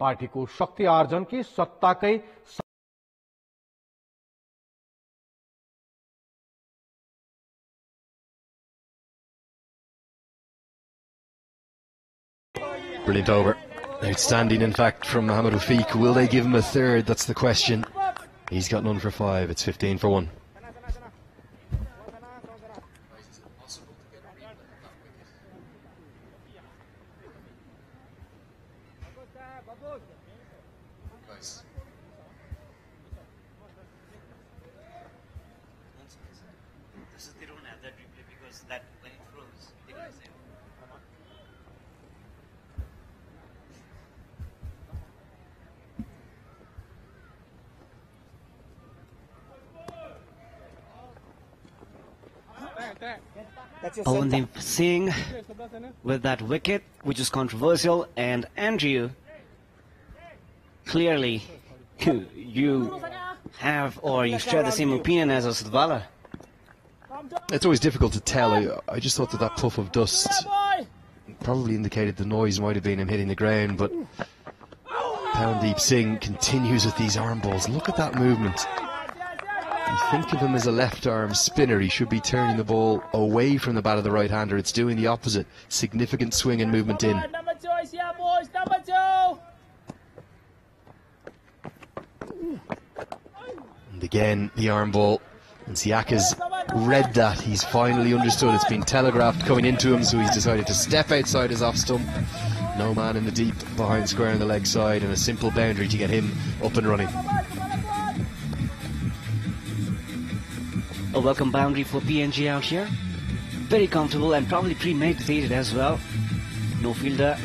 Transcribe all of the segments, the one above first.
पार्टीको शक्ति आर्जनकी सत्ताकै Brilliant over. Outstanding, in fact, from Mohamed Rafiq. Will they give him a third? That's the question. He's got none for five. It's 15 for one. Singh with that wicket, which is controversial, and Andrew, clearly, you, have or you share the same opinion as Assad Vala. It's always difficult to tell. I, just thought that that puff of dust probably indicated the noise might have been him hitting the ground, but Pavandip Singh continues with these arm balls. Look at that movement. You think of him as a left arm spinner, he should be turning the ball away from the bat of the right hander. It's doing the opposite. Significant swing and movement in. Number two is here, boys. Number two. And again, the arm ball. And Siaka's read that. He's finally understood. It's been telegraphed coming into him, so he's decided to step outside his off stump. No man in the deep behind square on the leg side, and a simple boundary to get him up and running. A welcome boundary for PNG out here. Very comfortable and probably premeditated as well. No fielder.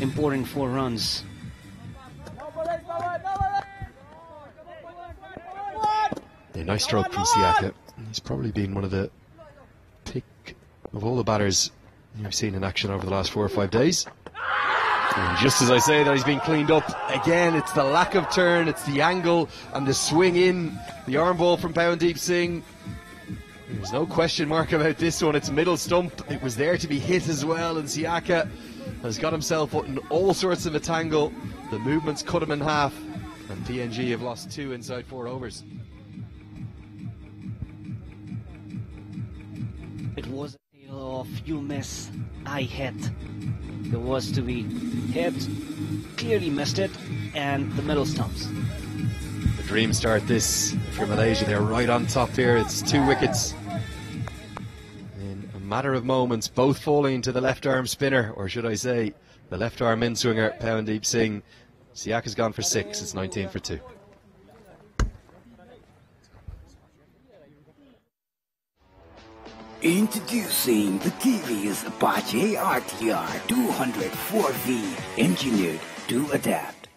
Important four runs. A nice stroke from Siaka. He's probably been one of the pick of all the batters you've seen in action over the last four or five days. And just as I say that, he's been cleaned up. Again, it's the lack of turn, it's the angle and the swing in. The arm ball from Pavandip Singh. There's no question mark about this one. It's middle stump. It was there to be hit as well, and Siaka has got himself put in all sorts of a tangle. The movements cut him in half, and PNG have lost two inside four overs. It was a tale of you miss, I hit. There was to be hit, clearly missed it, and the middle stumps. The dream start this for Malaysia. They're right on top here. It's two wickets. In a matter of moments, both falling to the left arm spinner, or should I say, the left arm in swinger, Pavandip Singh. Siaka's gone for six. It's 19 for two. Introducing the TVS Apache RTR 204V, engineered to adapt.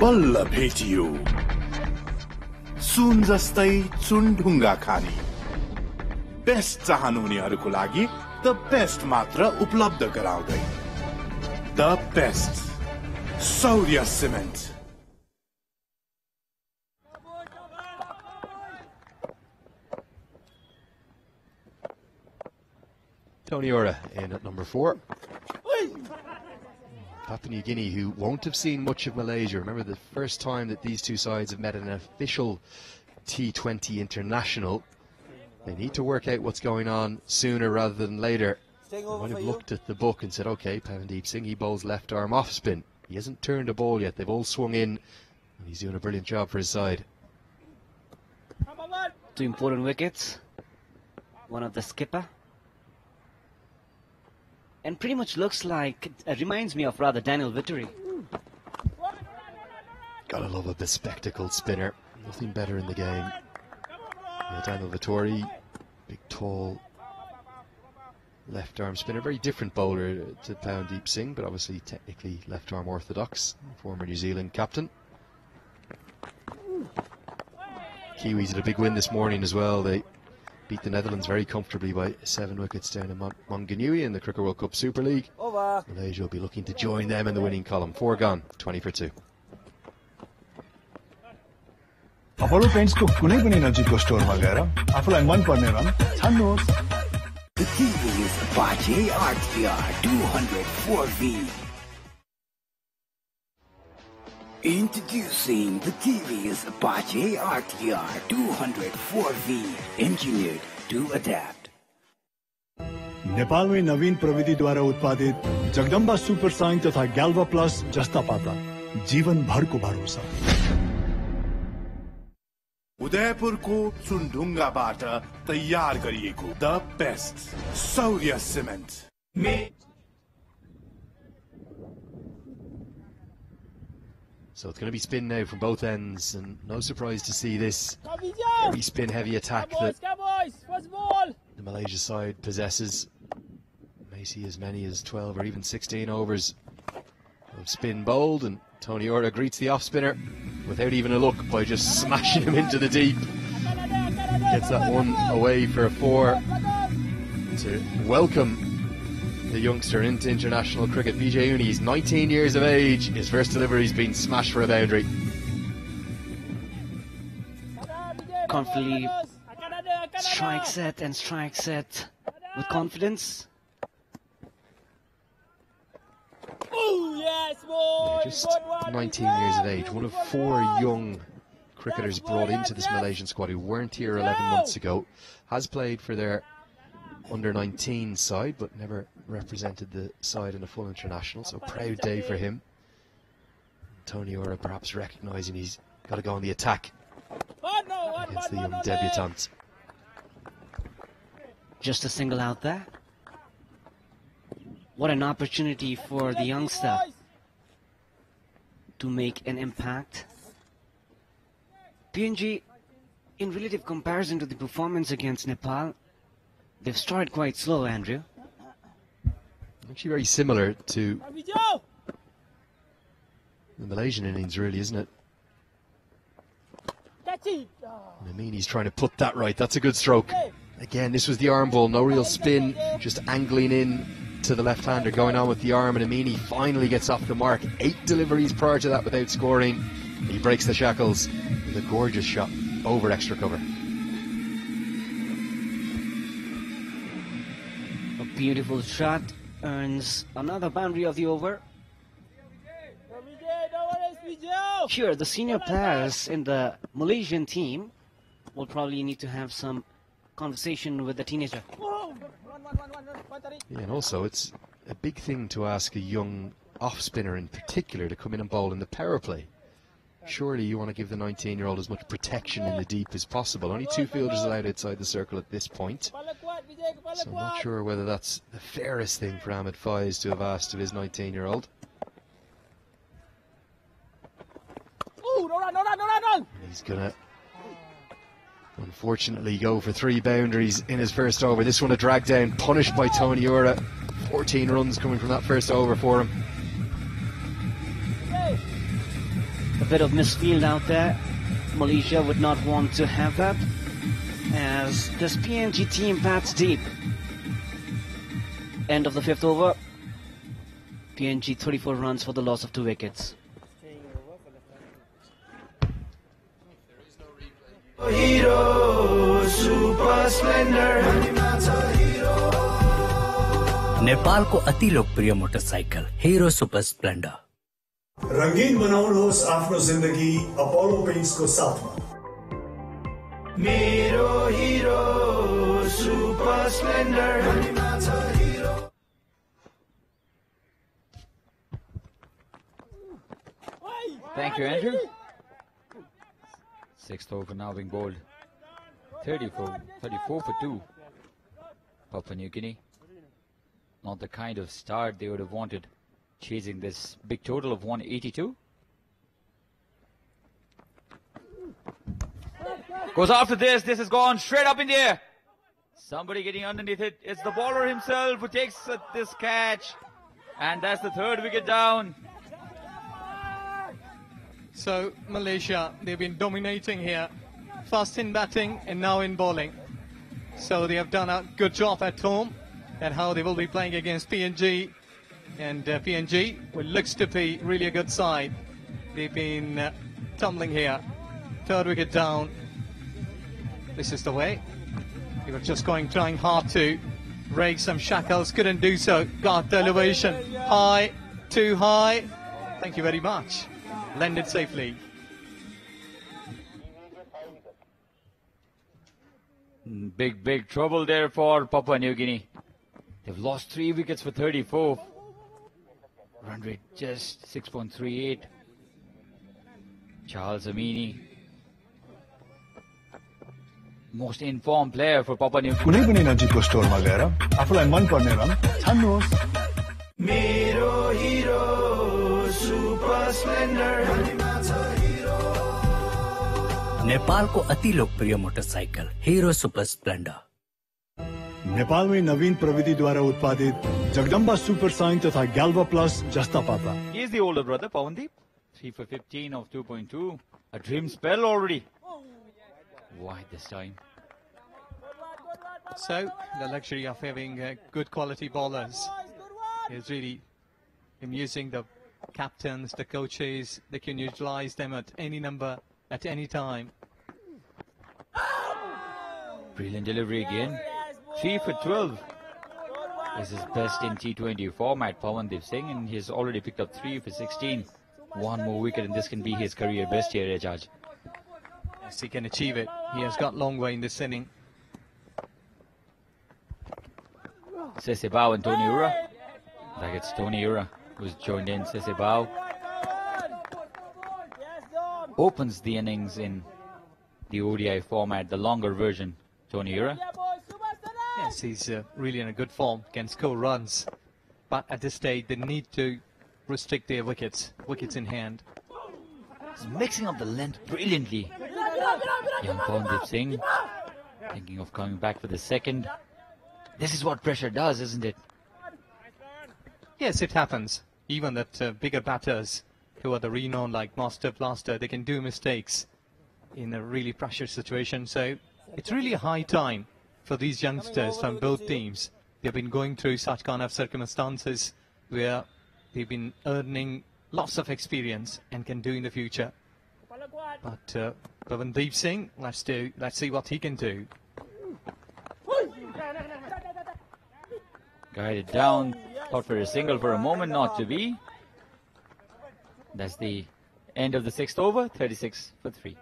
बल्ल भेटियो सुन जस्तै चुनढुङ्गा खानी best चाहनुहुनेहरूको लागि the best मात्र उपलब्ध गराउँदै। The best Saurya cement. Tony Ura in at number four. Papua New Guinea, who won't have seen much of Malaysia. Remember the first time that these two sides have met at an official T20 international. They need to work out what's going on sooner rather than later. They might have looked at the book and said, okay, Pavandip Singh, he bowls left arm off spin. He hasn't turned a ball yet. They've all swung in, and he's doing a brilliant job for his side. Two important wickets. One of the skipper. And pretty much looks like, it reminds me of rather Daniel Vettori. Gotta love a bespectacled spinner. Nothing better in the game. Yeah, Daniel Vettori, big, tall, left arm spinner. Very different bowler to Pavandip Singh, but obviously technically left arm orthodox. Former New Zealand captain. Kiwis had a big win this morning as well. They beat the Netherlands very comfortably by seven wickets down in Mount Maunganui in the Cricket World Cup Super League. Over. Malaysia will be looking to join them in the winning column. Four gone, 20 for two. Apollo पेन्ट्सको कुनै पनि नजिकको स्टोरमा गएर आफूलाई मन पर्ने रङ छान्नुहोस् The TV is Apache RTR 204V. Introducing the Kiwi's Apache RTR 204V, engineered to adapt. नेपालमै नवीन प्रविधिद्वारा उत्पादित जगदम्बा सुपर साइन तथा ग्याल्भा प्लस जस्ता पाता जीवनभरको भरोसा उदयपुरको चुनढुङ्गाबाट तयार गरिएको the best Saurya cement So it's going to be spin now from both ends, and no surprise to see this very spin heavy attack that boys, come boys. First ball. the Malaysia side possesses. May see as many as 12 or even 16 overs of spin bowled, and Tony Ura greets the off spinner without even a look by just smashing him into the deep. Gets that one away for a four to welcome the youngster into international cricket. Vijay Unni, he's 19 years of age. His first delivery's been smashed for a boundary. Confidently strike set and strike set with confidence. Oh, yes, boy. Just 19 years of age. One of four young cricketers brought into this Malaysian squad who weren't here 11 months ago. Has played for their under 19 side, but never represented the side in a full international. So proud day for him. Tony Ura perhaps recognising he's got to go on the attack One more, one, against the young one, debutant. Just a single out there. What an opportunity for the youngster to make an impact. PNG, in relative comparison to the performance against Nepal, they've started quite slow, Andrew. Actually, very similar to the Malaysian innings, really, isn't it? Catch it. Oh, I mean, he's trying to put that right. That's a good stroke. Again, this was the arm ball, no real spin, just angling in to the left hander, going on with the arm, and Amini finally gets off the mark. Eight deliveries prior to that without scoring. He breaks the shackles with a gorgeous shot over extra cover. A beautiful shot earns another boundary of the over. Here, the senior players in the Malaysian team will probably need to have some conversation with the teenager. Yeah, and also, it's a big thing to ask a young off spinner in particular to come in and bowl in the power play. Surely you want to give the 19 year old as much protection in the deep as possible. Only two fielders allowed outside the circle at this point. Kepala kuat, Vijay. Kepala So I'm not sure whether that's the fairest thing for Ahmed Faiz to have asked of his 19 year old. Oh, no run, no run, no run, no. He's going to unfortunately go for three boundaries in his first over. This one a drag down, punished by Tony Ura. 14 runs coming from that first over for him. A bit of misfield out there. Malaysia would not want to have that as this PNG team bats deep. End of the fifth over. PNG 34 runs for the loss of two wickets. नेपालको अति लोकप्रिय motorcycle हिरो super Splendor रङ्गीन बनाउनुहोस् आफ्नो जिन्दगी Apollo पेन्ट्सको साथमा Thank you, Andrew. Sixth over now being bowled. 34, 34 for 2. Papua New Guinea. Not the kind of start they would have wanted, chasing this big total of 182. Goes after this. This has gone straight up in the air. Somebody getting underneath it. It's the bowler himself who takes this catch. And that's the third wicket down. So Malaysia, they've been dominating here, first in batting and now in bowling. So they have done a good job at home, and how they will be playing against PNG. And uh, PNG, well, looks to be really a good side. They've been uh, tumbling here, third wicket down. This is the way. They were just going, trying hard to break some shackles, couldn't do so. Got the elevation high, too high. Thank you very much. Landed safely. Mm, Big, big trouble there for Papua New Guinea. They've lost three wickets for 34. Run rate just 6.38. Charles Amini. Most informed player for Papua New कुनै. पनि नजिकको स्टोरमा लिएर आफूलाई मनपर्ने रङ छान्नुहोस् मेरो हिरो super splendor नेपालको अति लोकप्रिय मोटरसाइकल हिरो सुपर स्प्लेन्डर नेपालमै नवीन प्रविधिद्वारा उत्पादित जगदम्बा सुपर साइन तथा ग्याल्वा प्लस जस्ता He is the older brother, Pawandeep. 3 for 15 of 2.2. A dream spell already. Wide this time. So, the luxury of having uh, good quality bowlers is really amusing the captains, the coaches. They can utilize them at any number, at any time. Brilliant delivery again. 3 for 12. This is best in T20 format, Pavandip Singh, and he's already picked up 3 for 16. One more wicket, and this can be his career best here, Ejaj. Yes, he can achieve it. He has got long way in this inning. Sese Bau and Tony Ura. Like it's Tony Ura who's joined in. Sese Bau opens the innings in the ODI format, the longer version. Tony Ura. Yes, he's uh, really in a good form, can score runs. But at this stage, they need to restrict their wickets, wickets in hand. He's mixing up the length brilliantly. Young Pavandip Singh thinking of coming back for the second. This is what pressure does, isn't it? Yes, it happens. Even that uh, bigger batters, who are the renowned like Master Blaster, they can do mistakes in a really pressure situation. So it's really a high time for these youngsters from both teams. They've been going through such kind of circumstances where they've been earning lots of experience and can do in the future. But uh, Pavandip Singh, let's do. Let's see what he can do. Guided down, thought for a single for a moment, not to be. That's the end of the sixth over, 36 for three.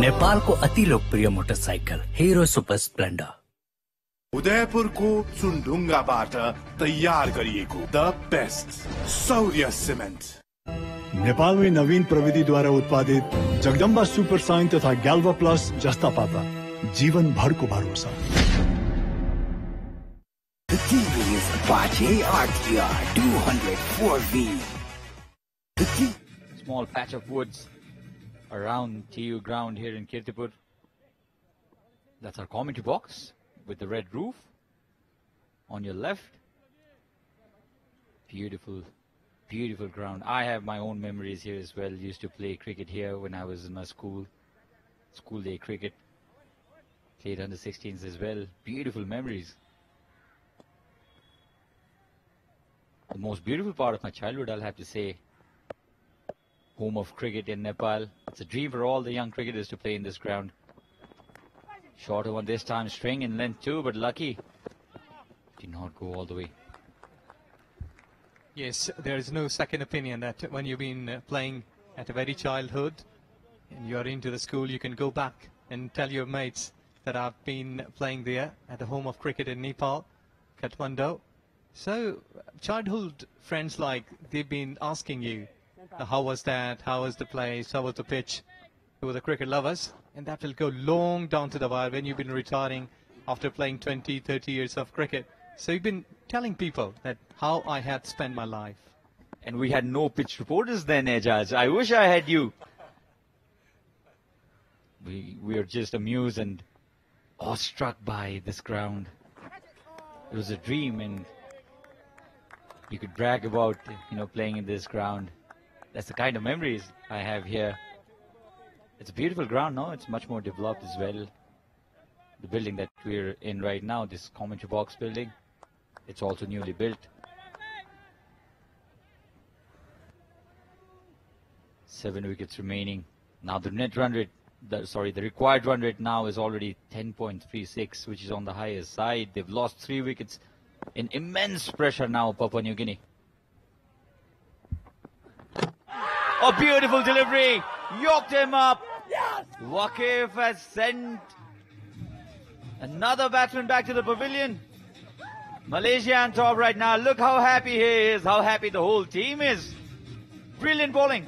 नेपालको अति लोकप्रिय motorcycle Hero super splendor Udaipur को सुनढुंगा बाट तैयार कर best सौर्य cement Nepal में नवीन प्रविधि द्वारा उत्पादित जगदम्बा सुपर साइन तथा तो गैल्वा प्लस जस्ता पापा जीवन भर को भरोसा Small patch of woods around TU ground here in Kirtipur. That's our commentary box. With the red roof on your left. Beautiful, beautiful ground. I have my own memories here as well. Used to play cricket here when I was in my school, school day cricket. Played under 16s as well. Beautiful memories. The most beautiful part of my childhood, I'll have to say, home of cricket in Nepal. It's a dream for all the young cricketers to play in this ground. Shorter one this time, string in length too, but lucky. Did not go all the way. Yes, there is no second opinion that when you've been uh, playing at a very childhood and you are into the school, you can go back and tell your mates that I've been playing there at the home of cricket in Nepal, Kathmandu. So, childhood friends like they've been asking you, how was that? How was the place? How was the pitch? Who were the cricket lovers? And that will go long down to the wire when you've been retiring after playing 20, 30 years of cricket. So you've been telling people that how I had spent my life. And we had no pitch reporters then, Ejaz. I wish I had you. We we are just amused and awestruck by this ground. It was a dream, and you could brag about you know playing in this ground. That's the kind of memories I have here. It's a beautiful ground now. It's much more developed as well. The building that we're in right now, this commentary box building, it's also newly built. Seven wickets remaining. Now the net run rate, the, sorry, the required run rate now is already 10.36, which is on the higher side. They've lost three wickets in immense pressure now, Papua New Guinea. A beautiful delivery, yoked him up. Wafiq has sent another batsman back to the pavilion. Malaysia on top right now. Look how happy he is, how happy the whole team is. Brilliant bowling.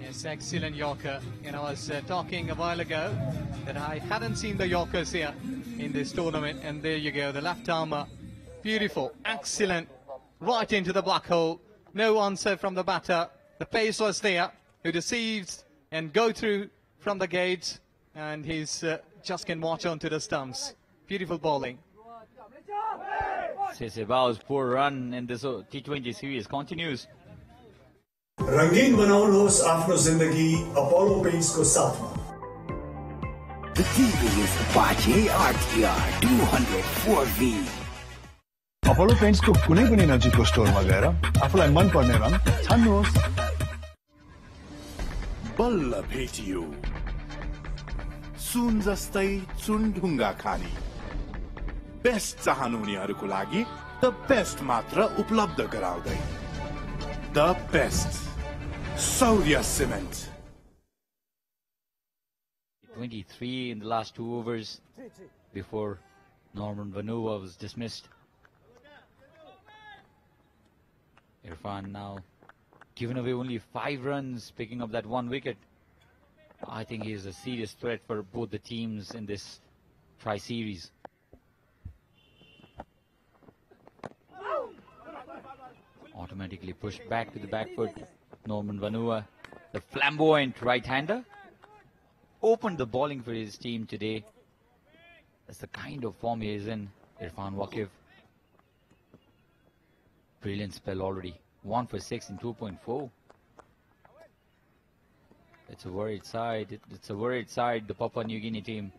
Yes, excellent Yorker. You know, I was uh, talking a while ago that I hadn't seen the Yorkers here in this tournament, and there you go, the left armer. Beautiful, excellent, right into the black hole. No answer from the batter. The pace was there, who deceives and go through from the gates and he's uh, just can watch onto the stumps. Beautiful bowling. Sese Bau's poor run in this uh, T20 series continues. The TV is Apache RTR 204V. Apollo पेन्ट्सको कुनै पनि नजिकको स्टोरमा गएर आफूलाई मनपर्ने रङ छान्नुहोस् बल्ल भेटियो सुन जस्तै चुनढुङ्गा खानी। बेस्ट चाहनुहुनेहरूको लागि द बेस्ट मात्र उपलब्ध गराउँदै। The best Saurya cement. 23 in the last two overs before Norman Vanua was dismissed. Irfan now giving away only five runs, picking up that one wicket. I think he is a serious threat for both the teams in this tri-series. Automatically pushed back to the back foot. Norman Vanua, the flamboyant right-hander, opened the bowling for his team today. That's the kind of form he is in, Irfan Waqif. Brilliant spell already. One for six in 2.4. It's a worried side. It- It's a worried side, the Papua New Guinea team.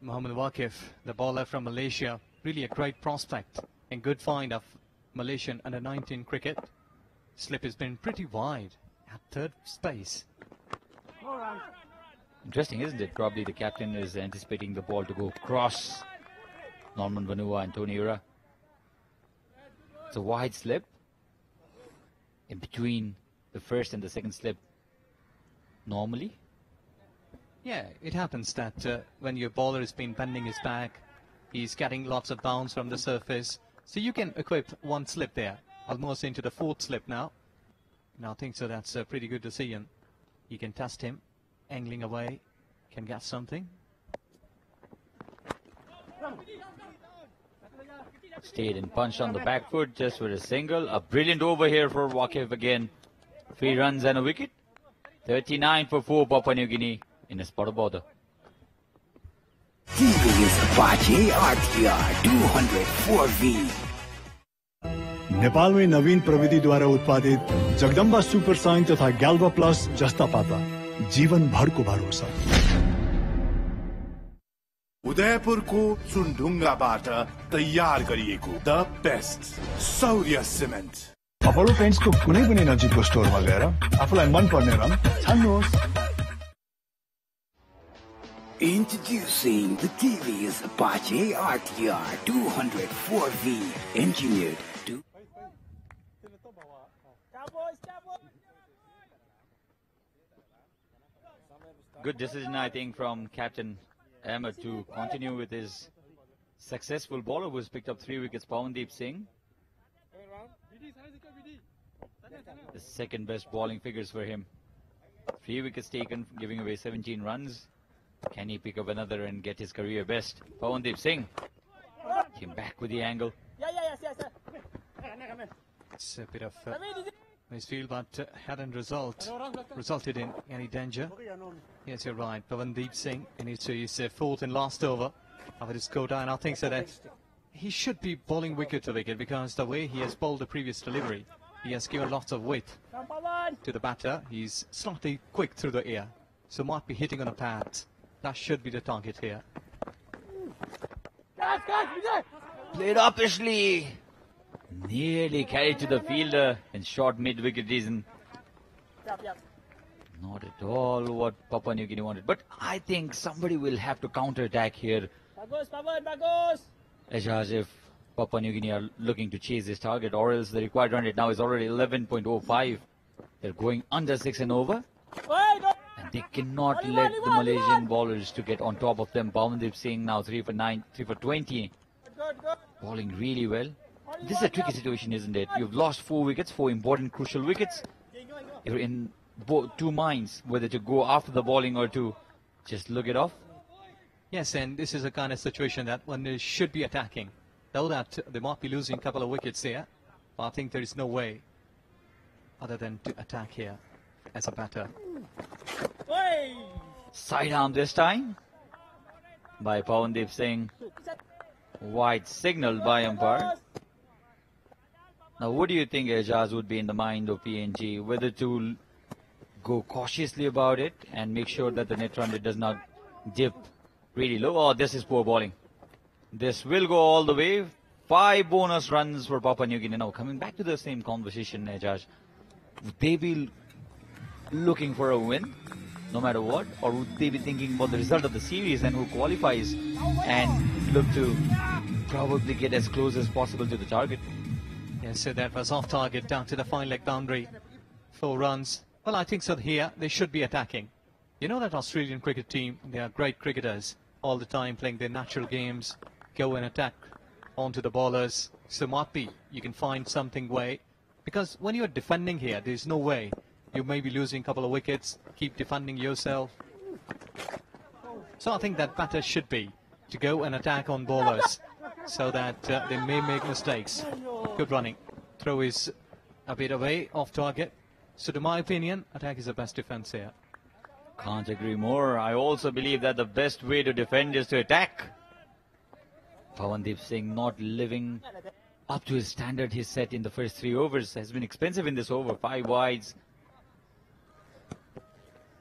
Mohammad Wafiq, the bowler from Malaysia, really a great prospect and good find of Malaysian under 19 cricket. Slip has been pretty wide at third space. Interesting, isn't it? Probably the captain is anticipating the ball to go cross Norman Vanua and Tony Ura. It's a wide slip. In between the first and the second slip, normally. Yeah, it happens that uh, when your bowler has been bending his back, he's getting lots of bounce from the surface. So you can equip one slip there, almost into the fourth slip now. And I think so that's a pretty good decision. You can test him, angling away, can get something. Stayed and punched on the back foot just with a single. A brilliant over here for Wafiq again. Three runs and a wicket. 39 for 4 Papua New Guinea in a spot of bother. TVS Apache RTR 204V Nepal में नवीन प्रविधि द्वारा उत्पादित Jagdamba super shine तथा galva plus जस्ता पाता जीवन भर को भरोसा उदयपुरको चुनढुङ्गाबाट तयार गरिएको the best Saurya cement Apollo पेन्ट्सको कुनै पनि नजिकको स्टोरमा गएर आफूलाई मन पर्ने रङ छान्नुहोस् Introducing the TVS Apache RTR 204V. Engineered to Good decision, I think, from Captain Ahmed to continue with his successful bowler who's picked up three wickets, Pavandip Singh. The second best bowling figures for him. Three wickets taken, giving away 17 runs. Can he pick up another and get his career best? Pavandip Singh came back with the angle. It's a bit of uh, misfield, but uh, hadn't result resulted in any danger. Yes, you're right. Pavandip Singh in his, his uh, fourth and last over of his quota, and I think so that he should be bowling wicket to wicket because the way he has bowled the previous delivery, he has given lots of width to the batter. He's slightly quick through the air, so might be hitting on a pad. That should be the target here. Played uppishly. Nearly carried to the fielder and uh, short mid-wicket reason. Not at all what Papua New Guinea wanted. But I think somebody will have to counter-attack here. Bagus, Pawan, bagus. As if Papua New Guinea are looking to chase this target or else the required run rate now is already 11.05. They're going under 6 and over. And they cannot let the Malaysian bowlers to get on top of them. Pavandip Singh now 3 for 9, 3 for 20. Good, good. Bowling really well. This is a tricky situation, isn't it? You've lost four wickets, four important crucial wickets. You're in two minds whether to go after the bowling or to just look it off. Yes, and this is a kind of situation that one should be attacking. Though that they might be losing a couple of wickets there, but I think there is no way other than to attack here as a batter. Oi. Side arm this time by Pavandip Singh. Wide signal by umpire. Now, what do you think Ajaz, would be in the mind of PNG? Whether to go cautiously about it and make sure that the net run rate does not dip really low. Oh, this is poor bowling. This will go all the way. Five bonus runs for Papua New Guinea. Now, coming back to the same conversation, Ajaz, would they be looking for a win no matter what? Or would they be thinking about the result of the series and who qualifies and look to probably get as close as possible to the target? Yes, so that was off target down to the fine leg boundary. Four runs. Well, I think so here they should be attacking. You know that Australian cricket team, they are great cricketers all the time playing their natural games, go and attack onto the bowlers. So might be you can find something way because when you're defending here, there's no way you may be losing a couple of wickets, keep defending yourself. So I think that batter should be to go and attack on bowlers so that uh, they may make mistakes. Good running. Throw is a bit away, off target. So to my opinion, attack is the best defense here. Can't agree more. I also believe that the best way to defend is to attack. Pavandip Singh not living up to his standard he set in the first three overs has been expensive in this over. Five wides.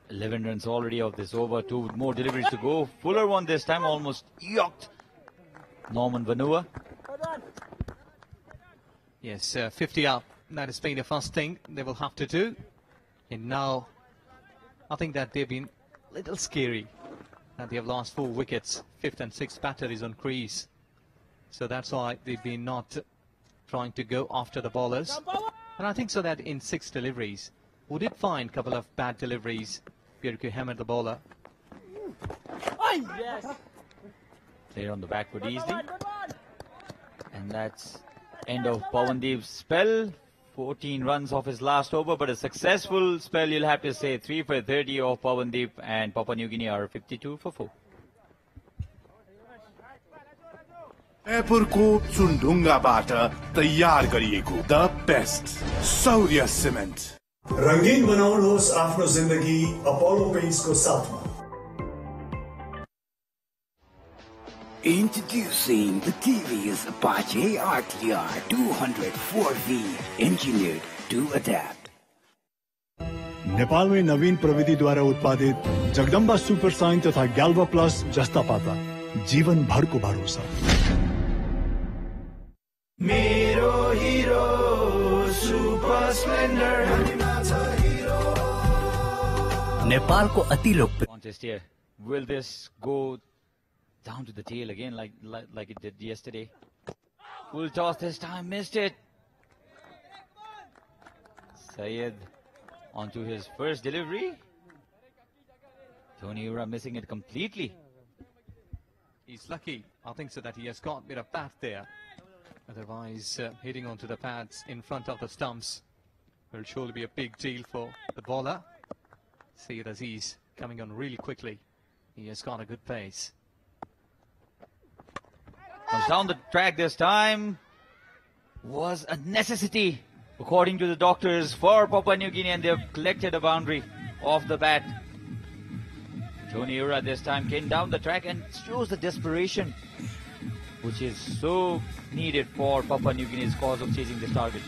11 runs already of this over. Two more deliveries to go. Fuller one this time, almost yucked. Norman Vanua. Yes, uh, 50 up. That has been the first thing they will have to do. And now, I think that they've been a little scary. That they have lost four wickets. Fifth and sixth batter is on crease. So that's why they've been not trying to go after the bowlers. And I think so that in six deliveries, we did find a couple of bad deliveries. Pierre hammered the bowler. Oi, yes. Played on the backward good easily. One, and that's end of Pavandip's spell. 14 runs off his last over, but a successful spell, you'll have to say. 3 for 30 off Pavandip and Papua New Guinea are 52 for 4. जयपुरको चुनढुङ्गाबाट तयार गरिएको the best Saurya cement रङ्गीन बनाउनुहोस् आफ्नो जिन्दगी Apollo पेन्ट्सको साथमा Introducing the TVS Apache RTR 204V, engineered to adapt. नेपालमै नवीन प्रविधिद्वारा उत्पादित जगदम्बा सुपर साइन तथा ग्याल्वा प्लस जस्ता पाता जीवन भरको भरोसा मेरो हिरो सुपर स्प्लेन्डर नेपालको अति लोकप्रिय Contest here. Will this go down to the tail again like, like, like it did yesterday? Full toss this time, missed it. Sayed onto his first delivery. Tony Ura missing it completely. He's lucky, I think so, that he has got a bit of bat there. Otherwise, uh, hitting onto the pads in front of the stumps will surely be a big deal for the bowler. Syed Aziz coming on really quickly. He has got a good pace. Comes down the track this time. Was a necessity, according to the doctors, for Papua New Guinea, and they've collected a boundary off the bat. Tony Ura this time came down the track and shows the desperation which is so needed for Papua New Guinea's cause of chasing this target.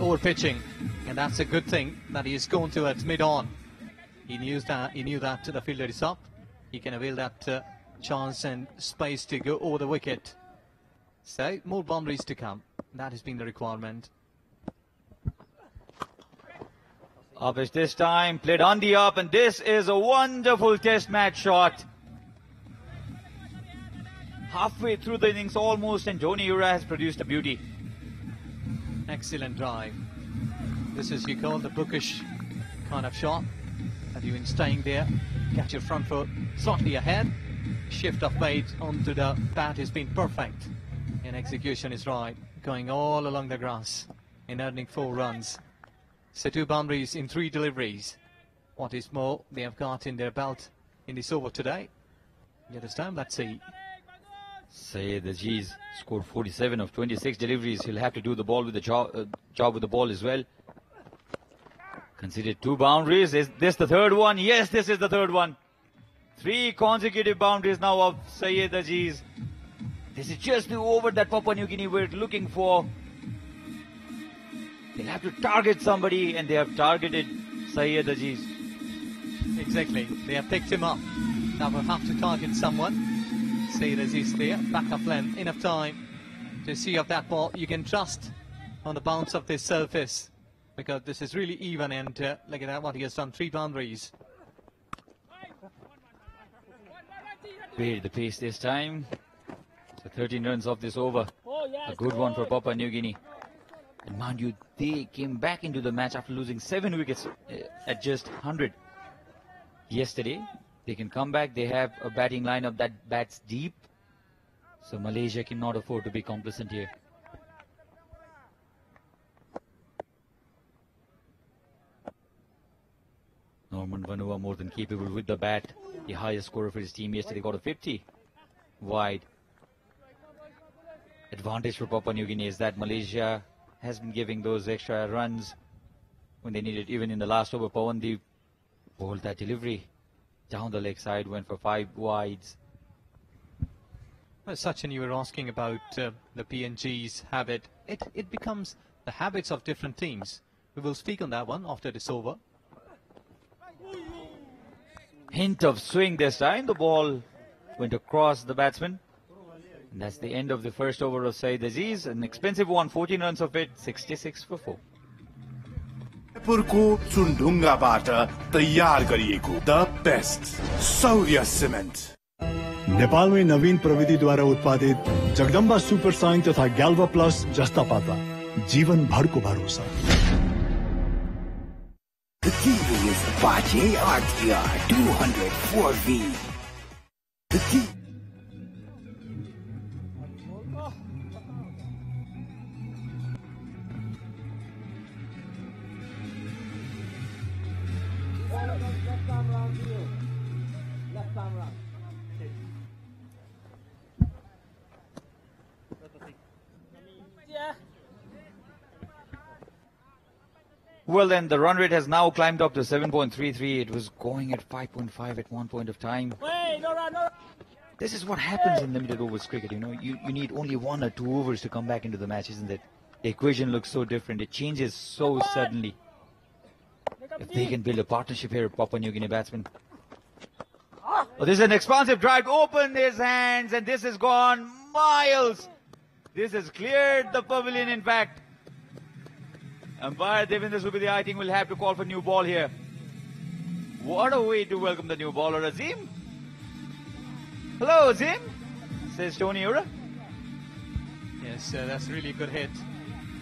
Over pitching, and that's a good thing that he is going to it mid on. He knew that he knew that the fielder is up. He can avail that uh, chance and space to go over the wicket. So, more boundaries to come. That has been the requirement. Up is this time, played on the up, and this is a wonderful test match shot. Halfway through the innings almost, and Tony Ura has produced a beauty. Excellent drive. This is you call the bookish kind of shot. Have you've been staying there, catch your front foot slightly ahead, shift of weight onto the bat has been perfect. And execution is right, going all along the grass and earning four runs. So two boundaries in three deliveries. What is more, they have got in their belt in this over today. You understand? Let's see. Syed Aziz scored 47 of 26 deliveries. He'll have to do the ball with the job, uh, job with the ball as well. Considered two boundaries. Is this the third one? Yes, this is the third one. Three consecutive boundaries now of Syed Aziz. This is just the over that Papua New Guinea were looking for. They'll have to target somebody, and they have targeted Syed Aziz. Exactly. They have picked him up. Now we'll have to target someone. Syed Aziz there, back up length, enough time to see if that ball you can trust on the bounce of this surface because this is really even and uh, look at that what he has done three boundaries Paid the pace this time. So 13 runs off this over. A good one for Papua New Guinea. And mind you, they came back into the match after losing seven wickets uh, at just 100 yesterday. They can come back. They have a batting lineup that bats deep. So Malaysia cannot afford to be complacent here. Norman Vanua more than capable with the bat. The highest scorer for his team yesterday got a 50 wide. Advantage for Papua New Guinea is that Malaysia has been giving those extra runs when they needed. Even in the last over, Pavandip bowled that delivery down the leg side, went for five wides. Well, Sachin, you were asking about uh, the PNG's habit. It, it becomes the habits of different teams. We will speak on that one after this over Hint of swing this time. The ball went across the batsman. And that's the end of the first over of Saeed Aziz. An expensive one, 14 runs of it, 66 for 4. जयपुरको चुनढुङ्गाबाट तयार गरिएको the best Saurya cement नेपालमै नवीन प्रविधिद्वारा उत्पादित Jagdamba super shine तथा galva plus जस्ता पाता जीवनभरको भरोसा The TV is Apache RTR 204V. The Well, then the run rate has now climbed up to 7.33. It was going at 5.5 at one point of time. Wait, no run, no run. This is what happens in limited overs cricket. You know, you, you need only one or two overs to come back into the match, isn't it? The equation looks so different. It changes so suddenly. If they can build a partnership here, Papua New Guinea batsmen. Oh, this is an expansive drive. Open his hands, and this has gone miles. This has cleared the pavilion, in fact. Umpire Devendra Subedi, I think, will have to call for new ball here. What a way to welcome the new baller, Azim. Hello, Azim, says Tony Ura. Yes, uh, that's really good hit.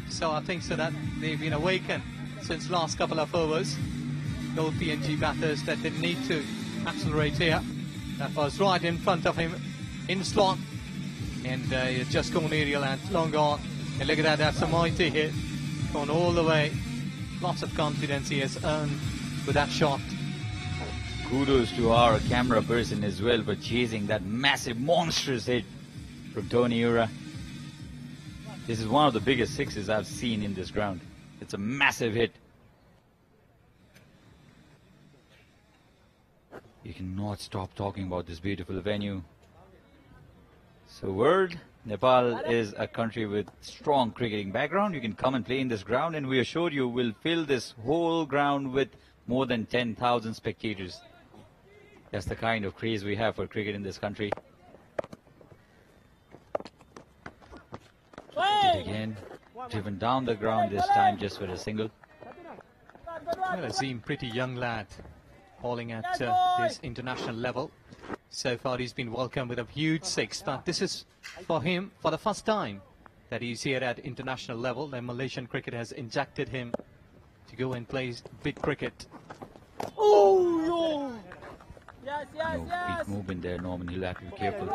So I think so that they've been awakened since last couple of overs. Those PNG batters that didn't need to accelerate here. That was right in front of him in slot. And uh, just gone aerial and long on. And look at that, that's a mighty hit. Gone all the way. Lots of confidence he has earned with that shot. Kudos to our camera person as well for chasing that massive, monstrous hit from Tony Ura. This is one of the biggest sixes I've seen in this ground. It's a massive hit. You cannot stop talking about this beautiful venue. So, world, Nepal is a country with strong cricketing background. You can come and play in this ground, and we assure you we'll fill this whole ground with more than 10,000 spectators. That's the kind of craze we have for cricket in this country. And again, driven down the ground this time just with a single. Well, Azim, pretty young lad, bowling at uh, this international level. So far, he's been welcomed with a huge six, but this is for him for the first time that he's here at international level. The Malaysian cricket has injected him to go and play big cricket. Oh, yo. Yes, yes, No yes. weak movement there, Norman. He'll have to be careful.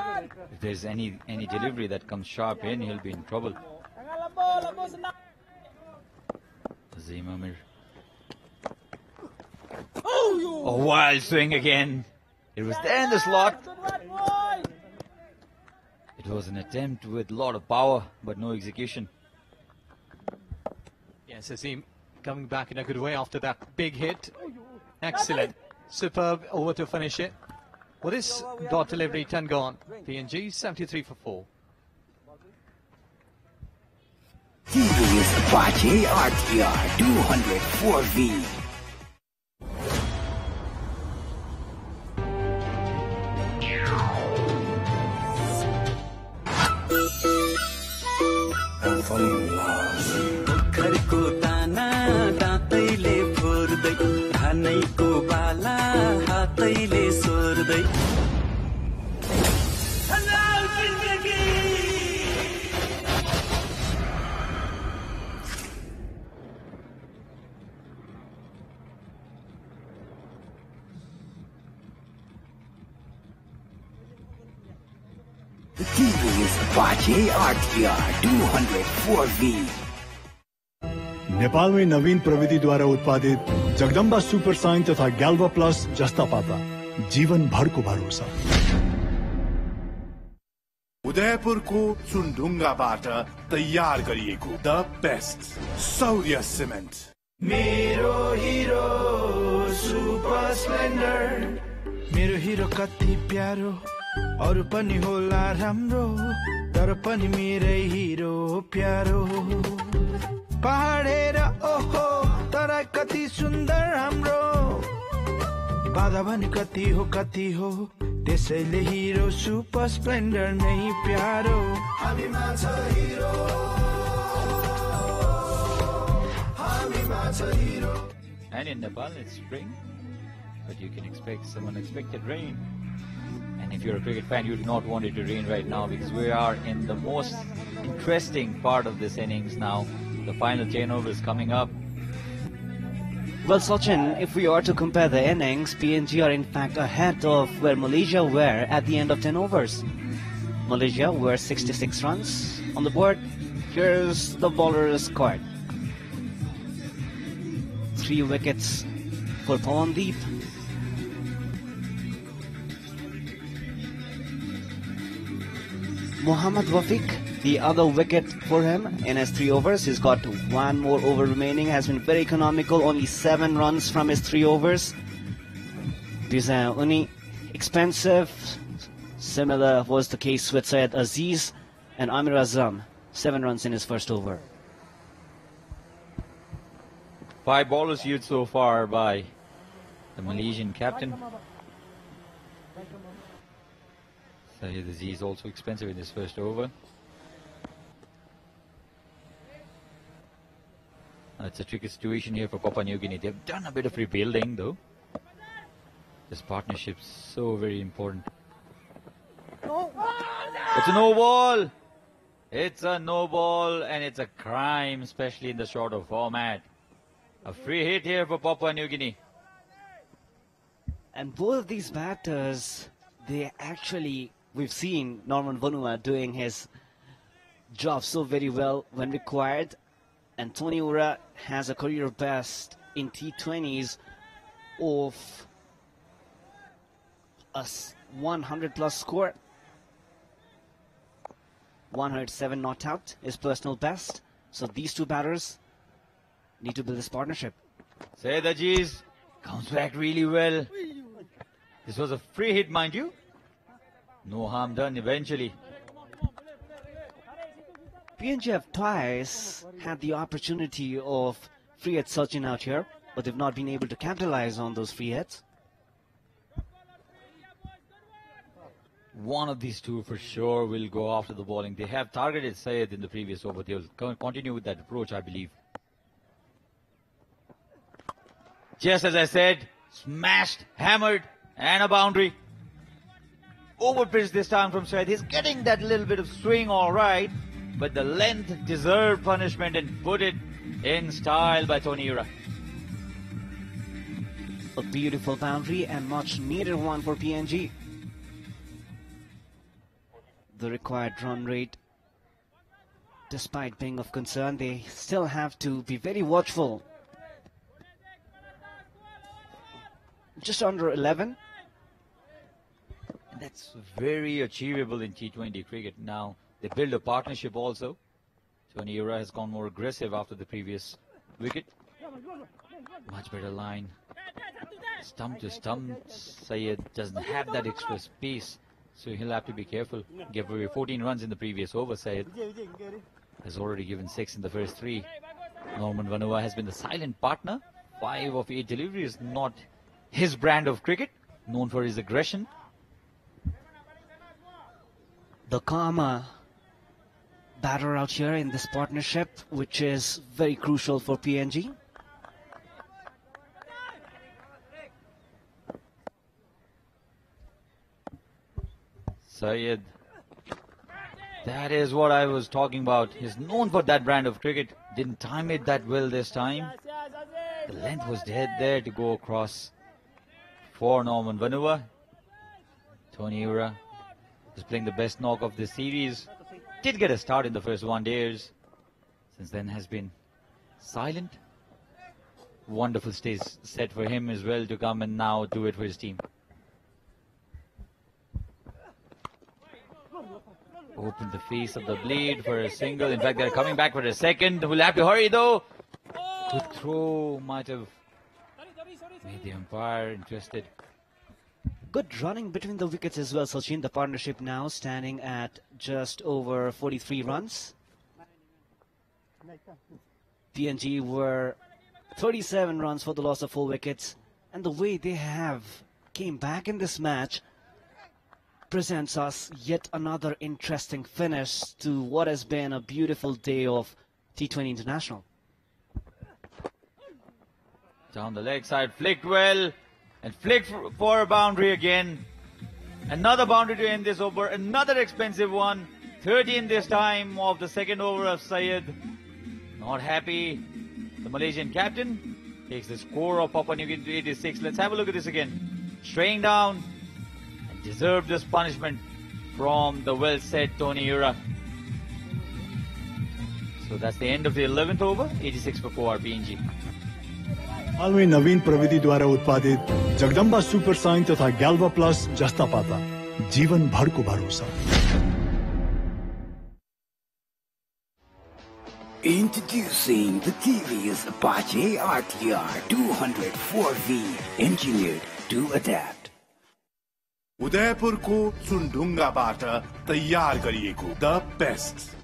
If there's any any delivery that comes sharp in, he'll be in trouble. Jangan lembu, lembu senang. Azim Amir. Oh. A wild swing again. It was there in the slot. Good one, boy. It was an attempt with a lot of power, but no execution. Yes, Azim coming back in a good way after that big hit. Excellent. Superb over to finish it. With this dot delivery 10 gone. PNG 73 for 4. TVS Apache RTR 204V. नेपालमै नवीन प्रविधिद्वारा उत्पादित Jagdamba super shine तथा galva plus जस्ता पाता जीवन भरको भरोसा। उदयपुरको चुनढुङ्गाबाट तयार गरिएको द बेस्ट सौर्य सिमेन्ट। मेरो हिरो सुपर स्प्लेन्डर मेरो हिरो कति प्यारो अरू पनि होला राम्रो। तर पनि मेरै हिरो प्यारो। पहाडेर ओहो तर कति सुन्दर हाम्रो। बाधा भने कति हो कति हो त्यसैले हिरो सुपर स्प्लेन्डर नै प्यारो। हामीमा छ हिरो। हामीमा छ Hero. And in Nepal, it's spring, but you can expect some unexpected rain. And if you're a cricket fan, you do not want it to rain right now because we are in the most interesting part of this innings now. The final 10 overs coming up. Well, Sachin, if we are to compare the innings, PNG are in fact ahead of where Malaysia were at the end of 10 overs. Malaysia were 66 runs on the board. Here's the bowler's card. Three wickets for Pavandip. Mohammad Wafiq, the other wicket for him in his three overs. He's got one more over remaining, has been very economical, only seven runs from his three overs. These are only expensive. Similar was the case with Syed Aziz and Amir Azam, seven runs in his first over. Five ballers used so far by the Malaysian captain. Uh, Syed is also expensive in this first over. It's a tricky situation here for Papua New Guinea. They've done a bit of rebuilding though. This partnership's so very important. It's a no ball. It's a no ball and it's a crime, especially in the shorter format. A free hit here for Papua New Guinea. And both of these batters, they actually, we've seen Norman Vanua doing his job so very well when required. And Tony Ura has a career best in T20s of a 100 plus score. 107 not out is personal best. So these two batters need to build this partnership. Say the G's comes back really well. This was a free hit, mind you. No harm done eventually. PNG have twice had the opportunity of free hits searching out here, but they've not been able to capitalize on those free hits. one of these two for sure will go after the bowling. They have targeted Syed in the previous over. They will continue with that approach, I believe. Just as I said, smashed, hammered, and a boundary. Overpitched this time from Syed. He's getting that little bit of swing all right, but the length deserved punishment and put it in style by Tony. A beautiful boundary and much needed one for PNG. The required run rate, despite being of concern, they still have to be very watchful. Just under 11. That's very achievable in T20 cricket. Now, they build a partnership also. Tony Ura has gone more aggressive after the previous wicket. Much better line. Stump to stump, Sayed doesn't have that extra space, so he'll have to be careful. Gave away 14 runs in the previous over, Syed has already given six in the first three. Norman Vanua has been the silent partner. Five of eight deliveries, not his brand of cricket, known for his aggression. The karma batter out here in this partnership, which is very crucial for PNG. Syed. That is what I was talking about. He's known for that brand of cricket. Didn't time it that well this time. The length was dead there to go across for Norman Vanua. Tony Ura is playing the best knock of the series. Did get a start in the first one days. Since then has been silent. Wonderful stage set for him as well to come and now do it for his team. Open the face of the blade for a single. In fact, they're coming back for a second. We'll have to hurry though. Good throw might have made the umpire interested. Good running between the wickets as well, Sachin. The partnership now standing at just over 43 runs. PNG were 37 runs for the loss of four wickets. And the way they have came back in this match presents us yet another interesting finish to what has been a beautiful day of T20 International. Down the leg side, flicked well, and flick for, a boundary again. Another boundary to end this over, another expensive one. 13 this time of the second over of Syed. Not happy. The Malaysian captain takes the score of Papua New Guinea to 86. Let's have a look at this again. Straying down, and deserved this punishment from the well said Tony Ura. So that's the end of the 11th over, 86 for 4 PNG. हालमै नवीन प्रविधिद्वारा उत्पादित Jagdamba super shine तथा galva plus जस्ता पाता। जीवन भर को भरोसा। Introducing the TVS Apache RTR 204V, engineered to adapt. उदयपुरको चुनढुङ्गाबाट तयार गरिएको the best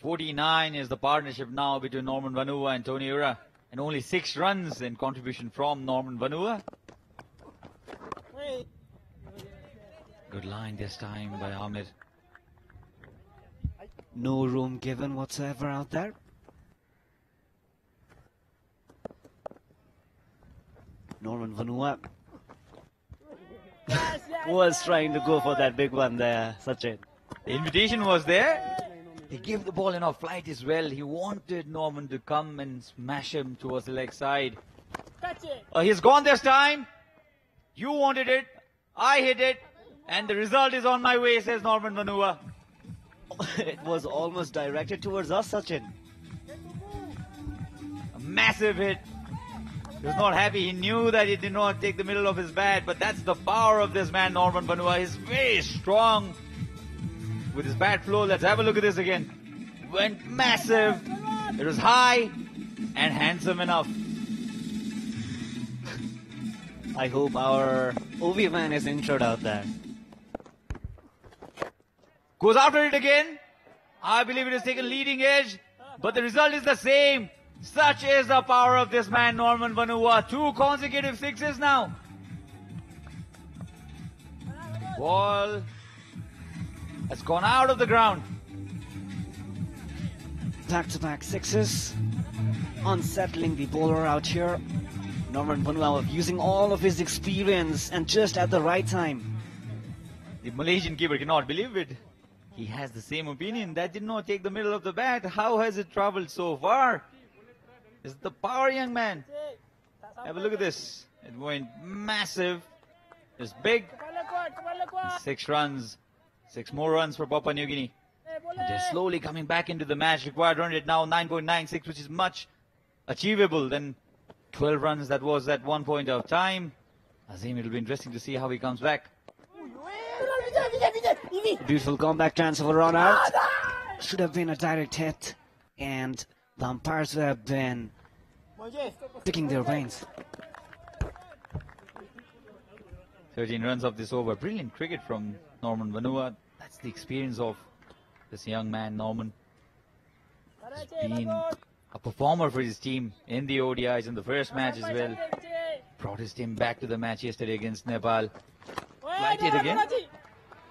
49 is the partnership now between Norman Vanua and Tony Ura. And only six runs in contribution from Norman Vanua. Good line this time by Ahmed. No room given whatsoever out there. Norman Vanua was trying to go for that big one there, Sachin. The invitation was there. He gave the ball enough flight as well. He wanted Norman to come and smash him towards the leg side. Uh, he's gone this time. You wanted it. I hit it. And the result is on my way, says Norman Vanua. it was almost directed towards us, Sachin. A massive hit. He was not happy. He knew that he did not take the middle of his bat, but that's the power of this man, Norman Vanua. He's very strong with his bat flow. Let's have a look at this again. Went massive. It was high and handsome enough. I hope our OV man is injured out there. Goes after it again. I believe it has taken leading edge, but the result is the same. Such is the power of this man, Norman Vanua. Two consecutive sixes now. Ball has gone out of the ground. Back-to-back sixes. Unsettling the bowler out here. Norman Vanua using all of his experience and just at the right time. The Malaysian keeper cannot believe it. He has the same opinion. That did not take the middle of the bat. How has it traveled so far? Is the power, young man? Have a look at this. It went massive. It's big. Six runs. Six more runs for Papua New Guinea. And they're slowly coming back into the match. Required run rate now 9.96, which is much achievable than 12 runs that was at one point of time. Azim, it'll be interesting to see how he comes back. Beautiful comeback chance of a run out. Should have been a direct hit. And the umpires have been picking their brains. 13 runs of this over. Brilliant cricket from Norman Vanua. That's the experience of this young man, Norman. He's been a performer for his team in the ODIs in the first match as well. Brought his team back to the match yesterday against Nepal. Flight it again.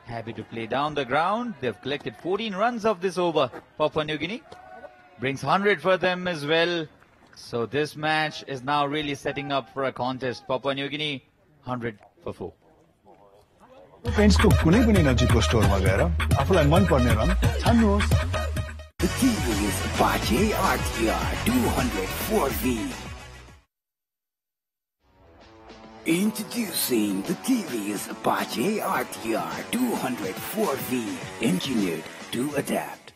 Happy to play down the ground. They've collected 14 runs of this over. Papua New Guinea brings 100 for them as well. So this match is now really setting up for a contest. Papua New Guinea 100 for 4. पेन्ट्सको कुनै पनि नजिकको स्टोरमा गएर आफूलाई मन पर्ने रङ छान्नुहोस् Introducing the TVS Apache RTR 204V, engineered to adapt.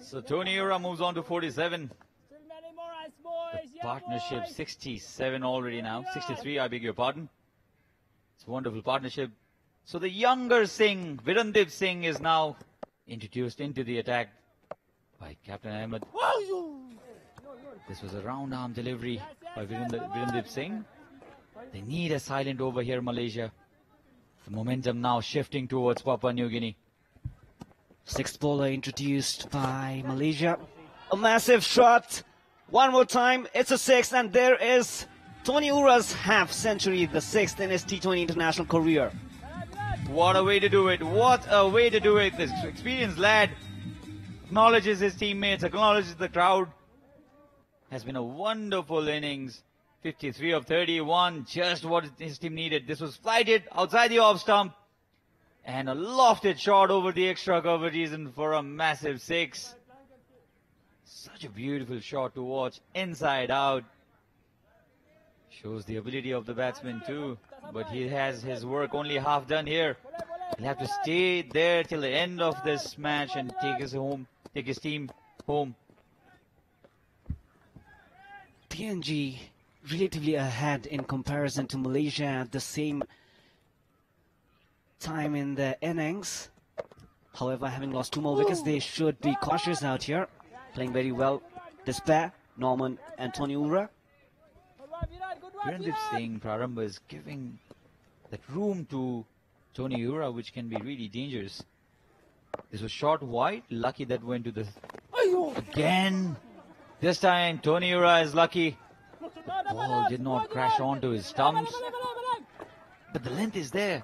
So Tony Ura moves on to 47. Still many more ice boys. young Partnership boys. 67 already now. 63, I beg your pardon. It's a wonderful partnership. So the younger Singh, Virandip Singh, is now introduced into the attack by Captain Ahmed. This was a round arm delivery by Virandip Singh. They need a silent over here, Malaysia. The momentum now shifting towards Papua New Guinea. Sixth bowler introduced by Malaysia. A massive shot. One more time. It's a six, and there is Tony Ura's half century, the sixth in his T20 international career. What a way to do it. What a way to do it. This experienced lad acknowledges his teammates, acknowledges the crowd. Has been a wonderful innings. 53 of 31, just what his team needed. This was flighted outside the off stump. And a lofted shot over the extra cover reason for a massive six. Such a beautiful shot to watch, inside out. Shows the ability of the batsman too, but he has his work only half done here. He'll have to stay there till the end of this match and take his home, take his team home. PNG relatively ahead in comparison to Malaysia at the same time in the innings. However, having lost two more wickets, they should be cautious out here. Playing very well. Despair, Norman, and Tony Ura. Virandip Singh Prarambha is giving that room to Tony Ura, which can be really dangerous. This was short wide, lucky that went to the again. This time Tony Ura is lucky. The ball did not crash onto his stumps, but the length is there.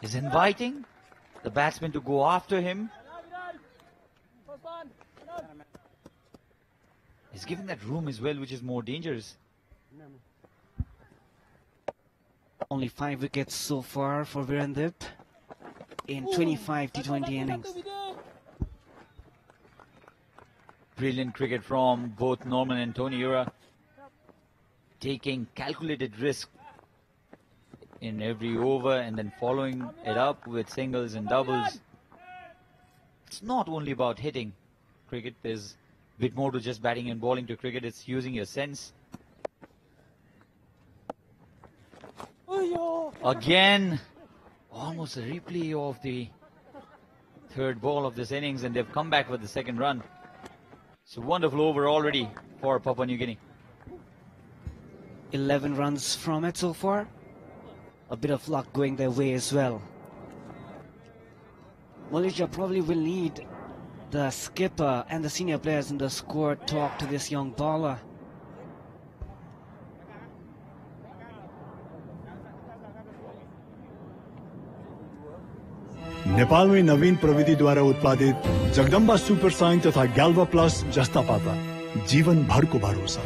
He's inviting the batsman to go after him. He's giving that room as well, which is more dangerous. Only five wickets so far for Virandip in 25 T20 innings. Brilliant cricket from both Norman and Tony Ura. Taking calculated risk in every over and then following it up with singles and doubles. It's not only about hitting cricket, there's a bit more to just batting and bowling to cricket, it's using your sense. Again, almost a replay of the third ball of this innings, and they've come back with the second run. It's a wonderful over already for Papua New Guinea. 11 runs from it so far A bit of luck going their way as well. Malaysia probably will need the skipper and the senior players in the squad talk to this young bowler. नेपालमै नवीन प्रविधिद्वारा उत्पादित Jagdamba super shine तथा galva plus जस्ता पाता जीवनभरको भरोसा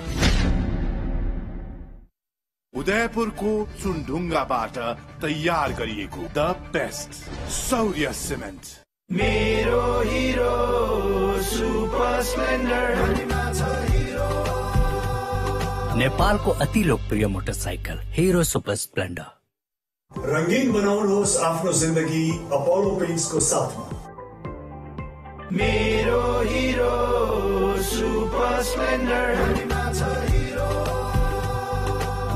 उदयपुरको चुनढुङ्गाबाट तयार गरिएको द बेस्ट सौर्य सिमेन्ट। मेरो हिरो सुपर स्प्लेन्डर। नेपालको अति लोकप्रिय मोटरसाइकल हिरो सुपर स्प्लेन्डर। रङ्गीन बनाउनुहोस् आफ्नो जिन्दगी अपोलो पेन्ट्सको साथमा। मेरो हिरो सुपर स्प्लेन्डर।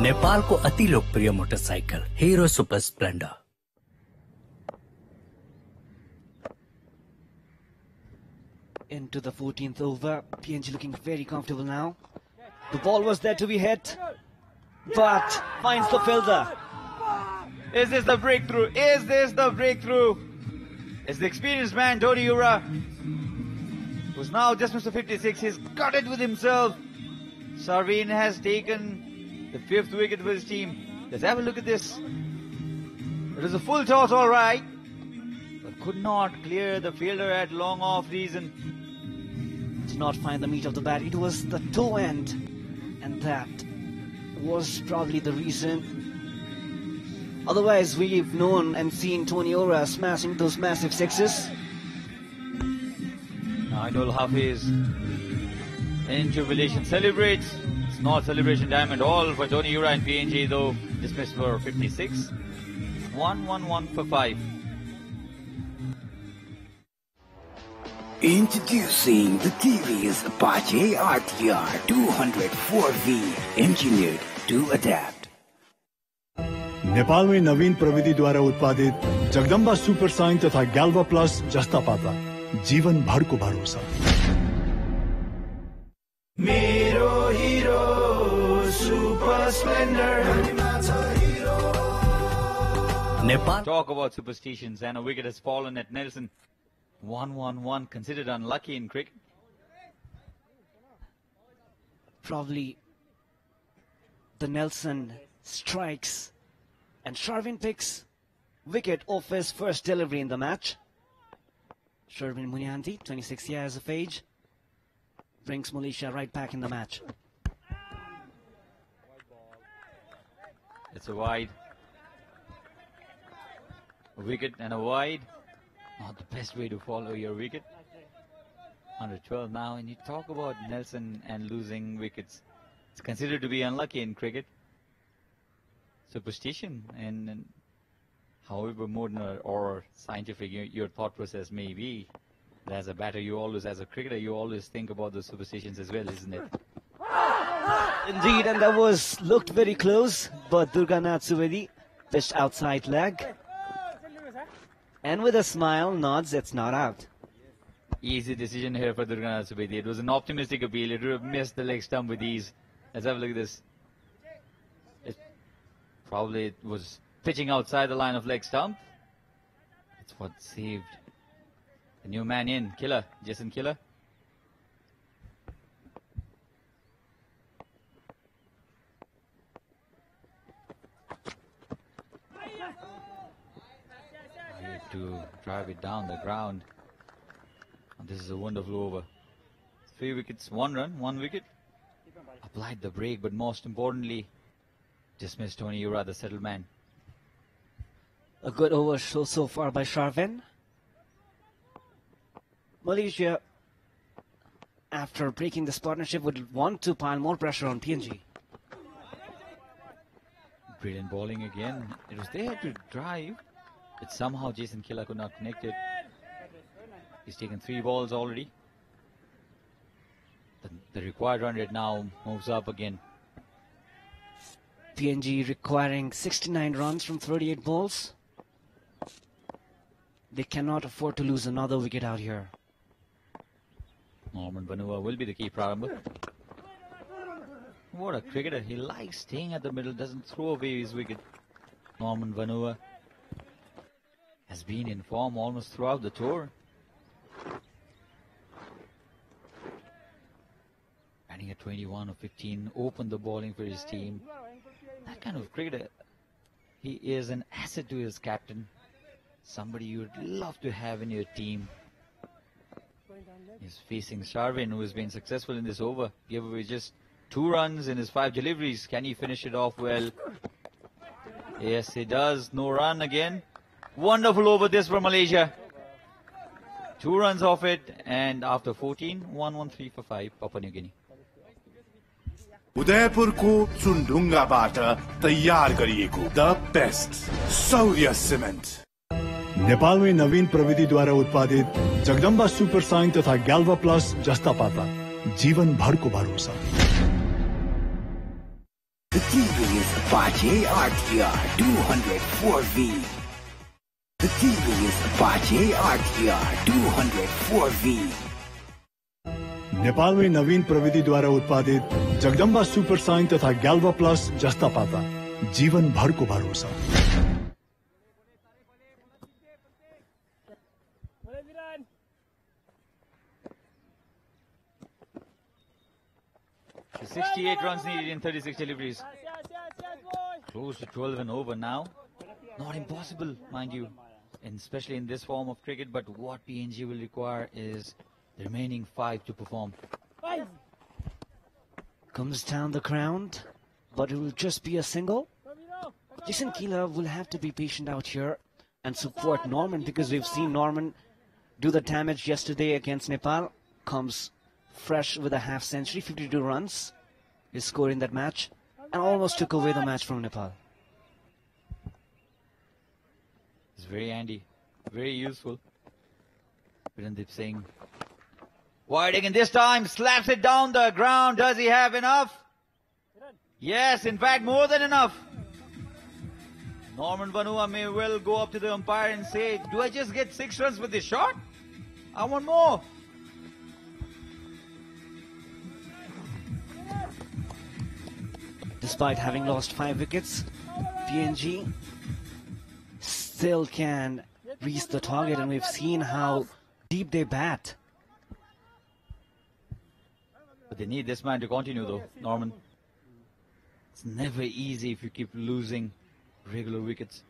नेपाल को अति लोकप्रिय motorcycle Hero super splendor Into the 14th over, PNG looking very comfortable now. The ball was there to be hit, but finds the fielder. Is this the breakthrough? Is this the breakthrough? It's the experienced man, Tony Ura, who's now just Mr. 56. He's got it with himself. Sharvin has taken the fifth wicket for his team. Let's have a look at this. It was a full toss, all right, but could not clear the fielder at long off reason. Did not find the meat of the bat. It was the toe end, and that was probably the reason. Otherwise, we've known and seen Tony Ura smashing those massive sixes. Now Idol Hafiz in jubilation celebrates. Not celebration time at all for Tony Ura and PNG though. Dismissed for 56. 1-1-1 for 5. Introducing the TVS Apache RTR 204V, engineered to adapt. Nepal में नवीन प्रविधिद्वारा उत्पादित Jagdamba super shine तथा galva plus जस्ता पाता जीवन भरको भरोसा splendor. Nepal. Talk about superstitions and a wicket has fallen at Nelson. 1-1-1 considered unlucky in cricket. Probably the Nelson strikes and Sharvin picks wicket off his first delivery in the match. Sharvin Muniandi, 26 years of age, brings Malaysia right back in the match. It's a wide. A wicket and a wide. Not the best way to follow your wicket. 112 now, and you talk about Nelson and losing wickets. It's considered to be unlucky in cricket. Superstition, and, and however modern or, or scientific your, your thought process may be, as a batter, you always, as a cricketer, you always think about the superstitions as well, isn't it? Indeed, and that was looked very close, but Durganath Subedi pitched outside leg. And with a smile, nods it's not out. Easy decision here for Durganath Subedi. It was an optimistic appeal. It would have missed the leg stump with ease. Let's have a look at this. It probably it was pitching outside the line of leg stump. That's what saved the new man in. Kila, Jason Kila. Here to drive it down the ground. And this is a wonderful over. Three wickets, one run, one wicket. Applied the break, but most importantly, dismissed Tony Ura, the settled man. A good over show so far by Sharvin. Malaysia, after breaking this partnership, would want to pile more pressure on PNG. Brilliant bowling again. It was there to drive, but somehow Jason Kila could not connect it. He's taken three balls already. The, the required run rate now moves up again. PNG requiring 69 runs from 38 balls. They cannot afford to lose another wicket out here. Norman Vanua will be the key Prarambha. What a cricketer. He likes staying at the middle, doesn't throw away his wicket. Norman Vanua has been in form almost throughout the tour. Batting at 21 or 15, opened the bowling for his team. That kind of cricketer, uh, he is an asset to his captain. Somebody you'd love to have in your team. He's facing Sharvin, who has been successful in this over. Gave away just two runs in his five deliveries. Can he finish it off well? Yes, he does. No run again. Wonderful over this for Malaysia. Two runs off it, and after 14, 1 1 3 for 5, Papua New Guinea. उदयपुरको चुनढुङ्गाबाट तयार गरिएको the best Saurya cement नेपालमै नवीन प्रविधिद्वारा उत्पादित Jagdamba super shine तथा galva plus जस्ता पाता जीवन भरको भरोसा The TV is Apache RTR 204V. The TV is Apache RTR 204V. नेपालमै नवीन प्रविधिद्वारा उत्पादित जगदम्बा सुपर साइन तथा ग्याल्वा प्लस जस्ता पाता जीवन भरको भरोसा The 68 runs needed in 36 deliveries. Close to 12 and over now. Not impossible, mind you, and especially in this form of cricket, but what PNG will require is the remaining five to perform. Five. Comes down the ground, but it will just be a single. Jason Kila will have to be patient out here and support Norman because we've seen Norman do the damage yesterday against Nepal. Comes fresh with a half century, 52 runs. His score in that match and almost took away the match from Nepal. It's very handy, very useful. Virandip Singh wide again this time, slaps it down the ground. Does he have enough? Yes, in fact, more than enough. Norman Vanua may well go up to the umpire and say, Do I just get six runs with this shot? I want more. Despite having lost five wickets, PNG still can reach the target, and we've seen how deep they bat. But they need this man to continue, though, Norman. It's never easy if you keep losing regular wickets.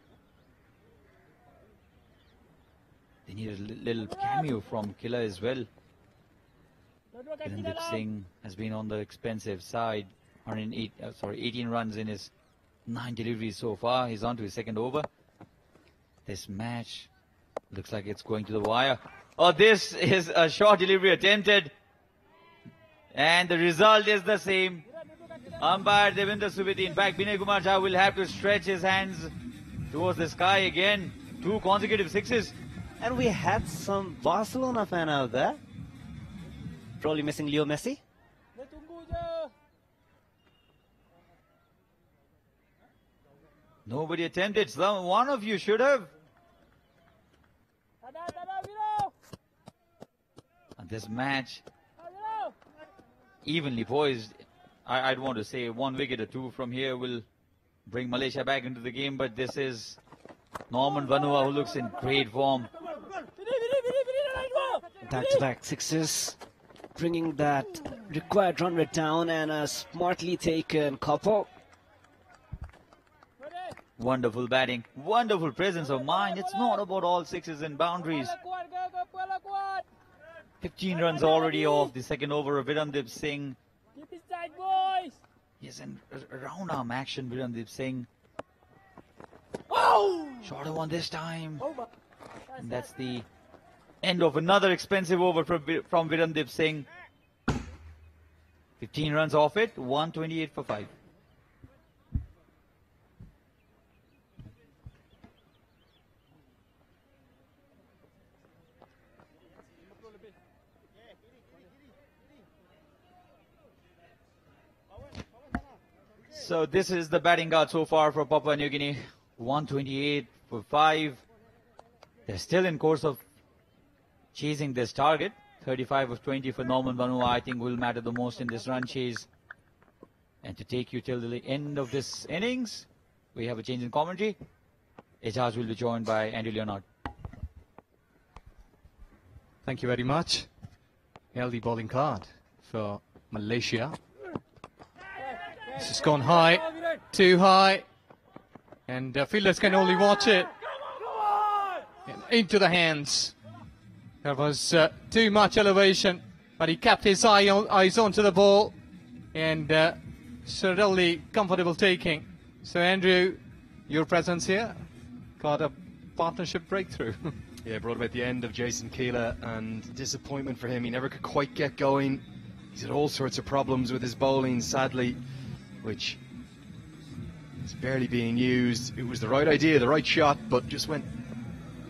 They need a little cameo from Kila as well. Virandip Singh has been on the expensive side. 108, uh, sorry, 18 runs in his nine deliveries so far. He's on to his second over. This match looks like it's going to the wire. Oh, this is a short delivery attempted. And the result is the same. Umpire Devinder Subiti. In fact, Binay Kumar Jha will have to stretch his hands towards the sky again. Two consecutive sixes. And we had some Barcelona fan out there. Probably missing Leo Messi. Nobody attempted. Some, one of you should have. And this match evenly poised. I, I'd want to say one wicket or two from here will bring Malaysia back into the game, but this is Norman Vanua who looks in great form. Back-to-back sixes, bringing that required run rate down and a smartly taken couple. Wonderful batting, wonderful presence of mind. It's not about all sixes and boundaries. 15 runs already off the second over of Virandip Singh. Keep it tight, boys. Yes, and around arm action, Virandip Singh. Oh! Shorter one this time. And that's the end of another expensive over from, from Virandip Singh. 15 runs off it, 128 for 5. So this is the batting guard so far for Papua New Guinea. 128 for 5. They're still in course of chasing this target. 35 of 20 for Norman Vanua I think will matter the most in this run chase. And to take you till the end of this innings, we have a change in commentary. Ejaz will be joined by Andy Leonard. Thank you very much. Healthy bowling card for Malaysia. This has gone high, too high, and uh, fielders can only watch it. And into the hands. There was uh, too much elevation, but he kept his eye on, eyes onto the ball, and uh, certainly comfortable taking. So Andrew, your presence here got a partnership breakthrough. Yeah, brought about the end of Jason Kila and disappointment for him. He never could quite get going. He's had all sorts of problems with his bowling, sadly, which is barely being used. It was the right idea, the right shot, but just went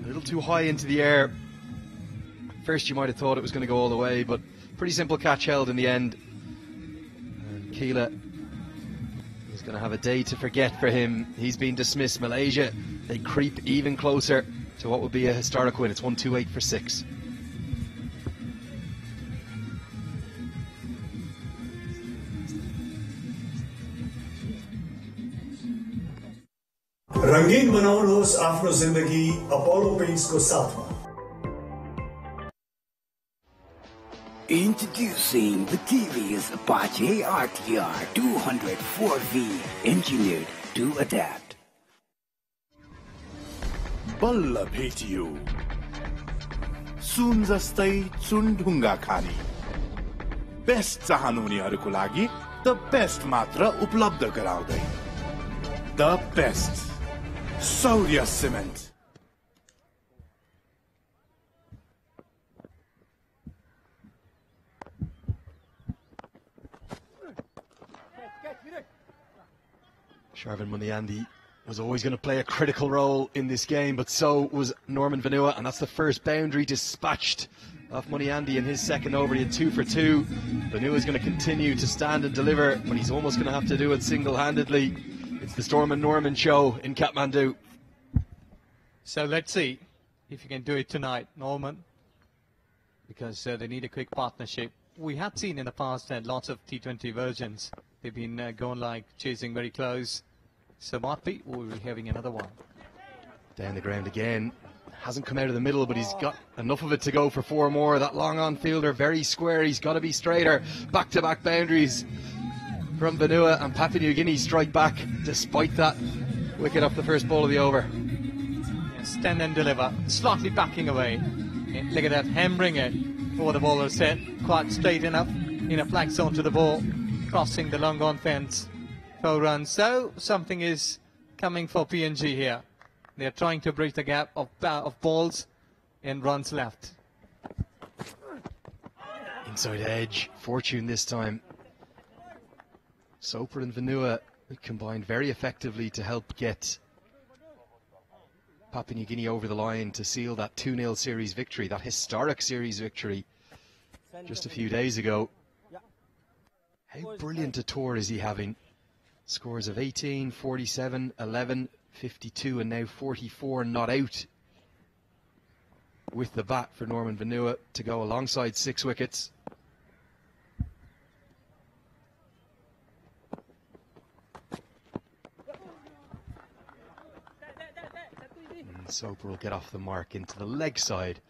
a little too high into the air. First, you might have thought it was going to go all the way, but pretty simple catch held in the end. And Kila is going to have a day to forget for him. He's been dismissed. Malaysia, they creep even closer to what would be a historic win. It's 1 2 8 for 6. રંગીન બનાવવાનો आफ्नो જિંદગી Apollo પેન્ટ્સको साथमा Introducing the TV's Apache RTR 204V, engineered to adapt. बल्ल भेटियो सुन जस्तै चुन ढुङ्गा खाने बेस्ट चाहनुहुनेहरूको लागि द बेस्ट मात्र उपलब्ध गराउँदै the Soldier cement. Sharvin Andy was always going to play a critical role in this game, but so was Norman Vanua, and that's the first boundary dispatched off Muniandi in his second over. He had two for two. Vanua is going to continue to stand and deliver, but he's almost going to have to do it single-handedly. It's the Storm and Norman show in Kathmandu. So let's see if you can do it tonight, Norman, because uh, they need a quick partnership. We had seen in the past that lots of T20 versions, they've been uh, going like chasing very close. So might be we'll be having another one. Down the ground again. Hasn't come out of the middle, but he's got enough of it to go for four more. That long on fielder, very square. He's got to be straighter. Back to back boundaries from Vanua and Papua New Guinea strike back despite that wicket off the first ball of the over. Stand and deliver, slightly backing away. Eh, look at that, hammering it over the bowler's set, quite straight enough in a flag zone to the ball, crossing the long on fence. Four runs. So something is coming for PNG here. They're trying to bridge the gap of of balls and runs left. Inside edge, fortune this time. Soper and Vanua combined very effectively to help get Papua New Guinea over the line to seal that 2 0 series victory, that historic series victory just a few days ago. How brilliant a tour is he having? Scores of 18, 47, 11, 52, and now 44 not out with the bat for Norman Vanua to go alongside six wickets. And Soper will get off the mark into the leg side.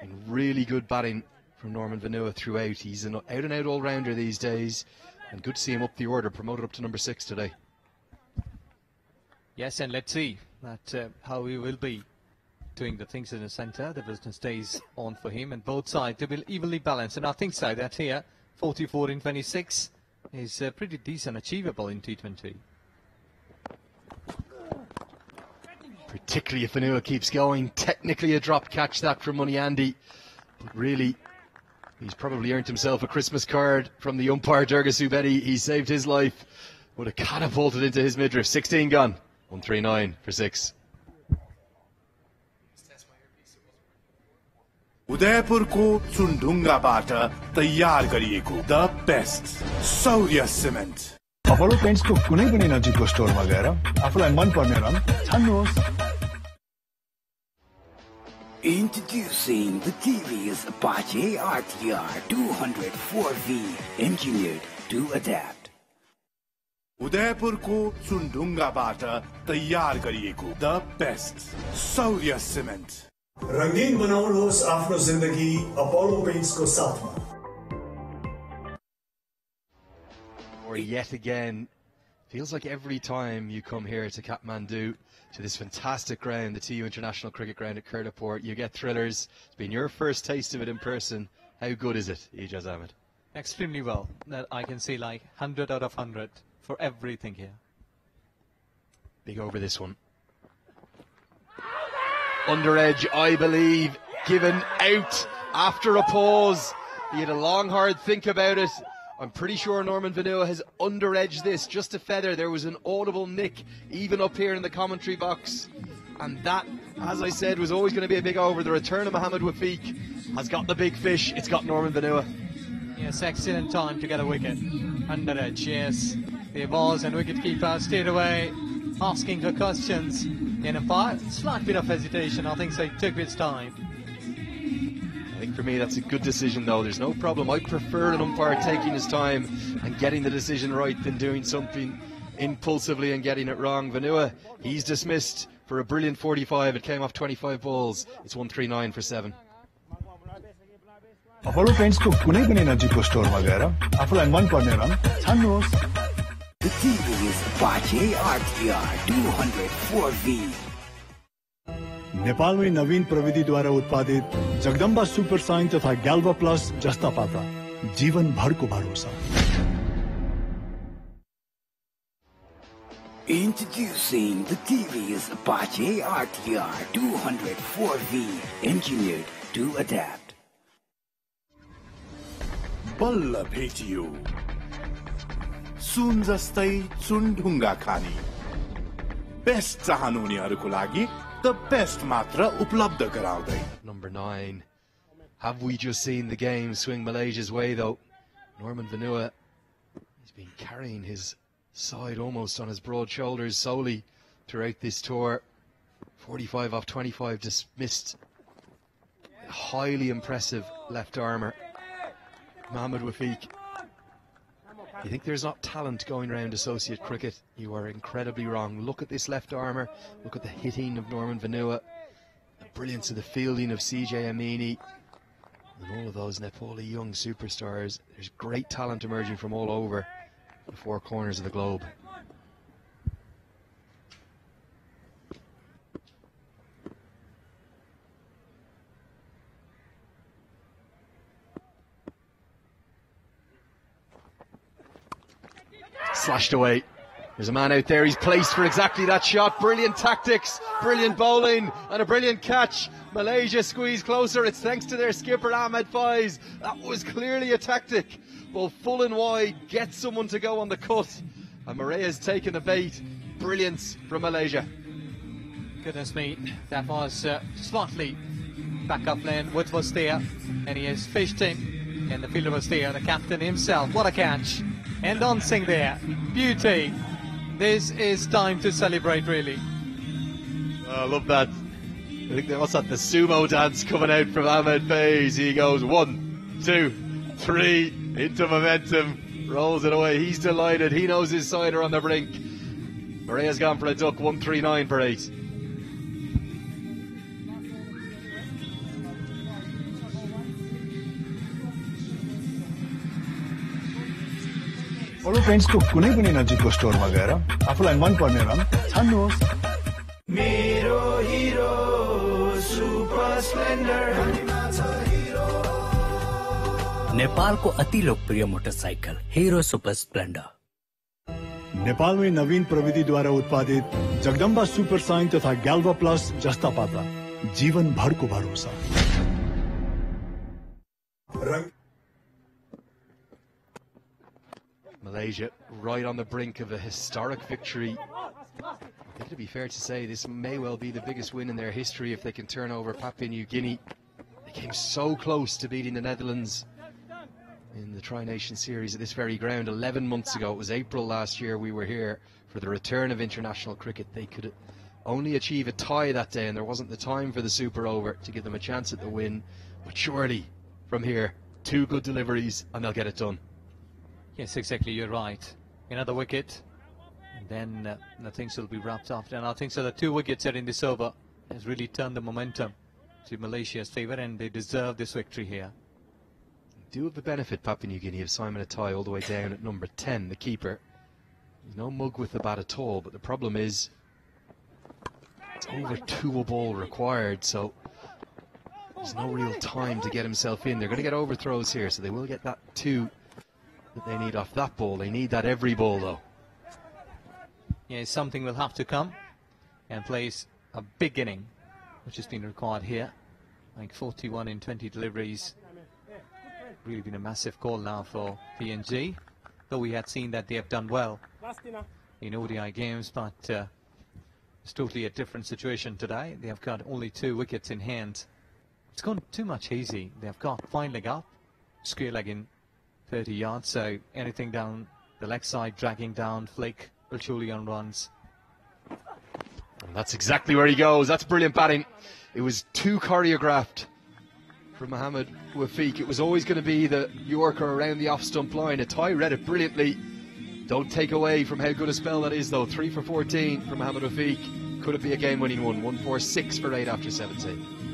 And really good batting from Norman Vanua throughout. He's an out and out all rounder these days. And good to see him up the order, promoted up to number six today. Yes, and let's see that uh, how he will be doing the things in the centre. The business stays on for him, and both sides they will evenly balance. And I think so that here, 44 in 26 is uh, pretty decent, achievable in T20. particularly if Vanua keeps going. Technically a drop catch that for Muniandi, but really he's probably earned himself a Christmas card from the umpire Durga Subedi. He saved his life, would have catapulted into his midriff. 16 gun, 139 for six. Udaipur को सुंडूंगा बाट तैयार करिए को the best Saurya Apollo पेन्ट्सको कुनै पनि नजिकको स्टोरमा गएर आफूलाई मनपर्ने रङ छान्नुहोस्। Introducing the TVS Apache RTR 204V, engineered to adapt. उदयपुरको चुनढुङ्गाबाट तयार गरिएको द बेस्ट सौर्य सिमेन्ट। रङ्गीन बनाउनुहोस् आफ्नो जिन्दगी अपोलो पेन्ट्सको साथमा। Yet again, feels like every time you come here to Kathmandu, to this fantastic ground, the TU International Cricket Ground at Kirtipur, you get thrillers. It's been your first taste of it in person. How good is it, Ijaz Ahmed? Extremely well. That I can see like 100 out of 100 for everything here. Big over this one. Under edge, I believe, given out after a pause. He had a long, hard think about it. I'm pretty sure Norman Vanua has under edged this just a feather. There was an audible nick even up here in the commentary box. And that, as I said, was always going to be a big over. The return of Mohammed Wafiq has got the big fish. It's got Norman Vanua. Yes, excellent time to get a wicket. Under edge, yes. The balls and wicketkeeper stayed away, asking her questions. In a part, slight bit of hesitation. I think so. It took its time I think for me that's a good decision though. There's no problem. I prefer an umpire taking his time and getting the decision right than doing something impulsively and getting it wrong. Vanua, he's dismissed for a brilliant 45. It came off 25 balls. It's 139 for 7. Apollo पेन्ट्सको कुनै पनि नजिकको स्टोरमा गएर आफूलाई मन पर्ने रङ छान्नुहोस् The TV is Apache RTR 204V. नेपालमै नवीन प्रविधिद्वारा उत्पादित जगदम्बा सुपर साइन तथा ग्याल्वा प्लस जस्ता पाता जीवन भरको भरोसा। Introducing the TV's Apache RTR 204V, engineered to adapt. बल्ल भेटियो सुन जस्तै चुनढुङ्गा खानी। बेस्ट चाहनुहुनेहरूको लागि द the बेस्ट मात्रा उपलब्ध गराउँदै Number nine. Have we just seen the game swing Malaysia's way, though? Norman Vanua, he's been carrying his side almost on his broad shoulders solely throughout this tour. 45 off 25 dismissed. Highly impressive left armer. Mohamed Wafiq you think there's not talent going around associate cricket? You are incredibly wrong. Look at this left armer. Look at the hitting of Norman Vanua. The brilliance of the fielding of CJ Amini. And all of those Nepali young superstars. There's great talent emerging from all over the four corners of the globe. Slashed away. There's a man out there. He's placed for exactly that shot. Brilliant tactics, brilliant bowling, and a brilliant catch. Malaysia squeezed closer. It's thanks to their skipper Ahmed Faiz. That was clearly a tactic. Well, full and wide, get someone to go on the cut. And Morea's taken the bait. Brilliance from Malaysia. Goodness me, that was uh, slightly back up lane. Wood was there, and he has fished him, and the fielder was there, the captain himself. What a catch! And dancing there, beauty. This is time to celebrate, really. I love that. I think that what's that? The sumo dance coming out from Ahmed Faiz. He goes one, two, three into momentum, rolls it away. He's delighted. He knows his side are on the brink. Morea's gone for a duck. One three nine for eight. Apollo पेन्ट्सको कुनै पनि नजिकको स्टोरमा गएर आफूलाई मन पर्ने रङ छान्नुहोस्। मेरो हिरो सुपर स्प्लेन्डर नेपालको अति लोकप्रिय मोटरसाइकल हिरो सुपर स्प्लेन्डर नेपालमै नवीन प्रविधिद्वारा उत्पादित जगदम्बा सुपर साइन तथा ग्याल्वा प्लस जस्ता पाता जीवन भरको भरोसा Malaysia right on the brink of a historic victory. I think it'd be fair to say this may well be the biggest win in their history if they can turn over Papua New Guinea. They came so close to beating the Netherlands in the Tri Nation Series at this very ground 11 months ago. It was April last year we were here for the return of international cricket. They could only achieve a tie that day, and there wasn't the time for the super over to give them a chance at the win. But surely, from here, two good deliveries, and they'll get it done. Yes, exactly. You're right. Another wicket. And then uh, the things will be wrapped up. And I think so. The two wickets are in this over has really turned the momentum to Malaysia's favour, and they deserve this victory here. Do have the benefit, Papua New Guinea, of Simon Atai all the way down at number 10, the keeper. He's no mug with the bat at all, but the problem is it's over two a ball required, so there's no real time to get himself in. They're going to get overthrows here, so they will get that two that they need off that ball. They need that every ball, though. Yeah, something will have to come and place a big inning, which has been required here. Like 41 in 20 deliveries. Really been a massive call now for PNG, though we had seen that they have done well in ODI games, but uh, it's totally a different situation today. They have got only two wickets in hand. It's gone too much easy. They have got fine leg up, square leg in 30 yards, so anything down the leg side, dragging down, flick will surely on runs. And that's exactly where he goes. That's brilliant batting. It was too choreographed from Mohammed Wafiq. It was always going to be the Yorker around the off stump line. Atai read it brilliantly. Don't take away from how good a spell that is, though. 3 for 14 from Mohammed Wafiq. Could it be a game winning one? 1 4 6 for 8 after 17.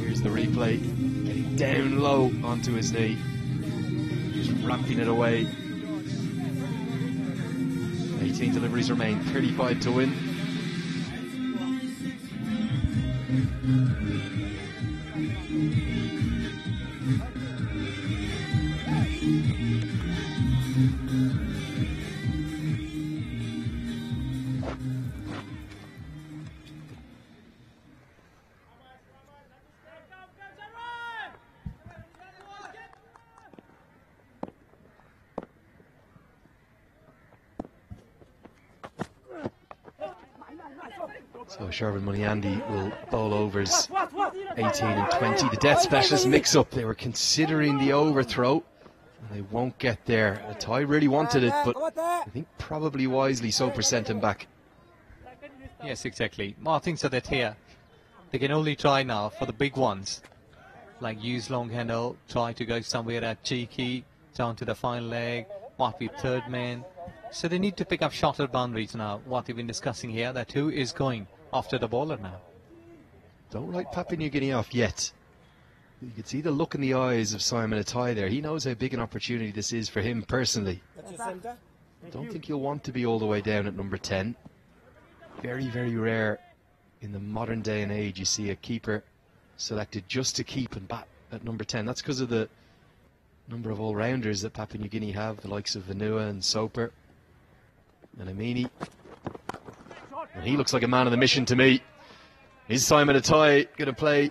Here's the replay. Down low onto his knee. Just ramping it away. 18 deliveries remain, 35 to win. So Sharvin Muniandi will bowl overs 18 and 20. The death specialist mix up. They were considering the overthrow. And they won't get there. Atai really wanted it, but I think probably wisely Soper sent him back. Yes, exactly. Martin said think that here they can only try now for the big ones, like use long handle, try to go somewhere at cheeky, down to the fine leg, might be third man. So they need to pick up shorter boundaries now. What we've been discussing here, that who is going after the bowler now. Don't write Papua New Guinea off yet. You can see the look in the eyes of Simon Atai there. He knows how big an opportunity this is for him personally. Don't think he'll want to be all the way down at number 10. Very, very rare in the modern day and age you see a keeper selected just to keep and bat at number 10. That's because of the number of all-rounders that Papua New Guinea have, the likes of Vanua and Soper and Amini. And he looks like a man on the mission to me. Is Simon Atai going to play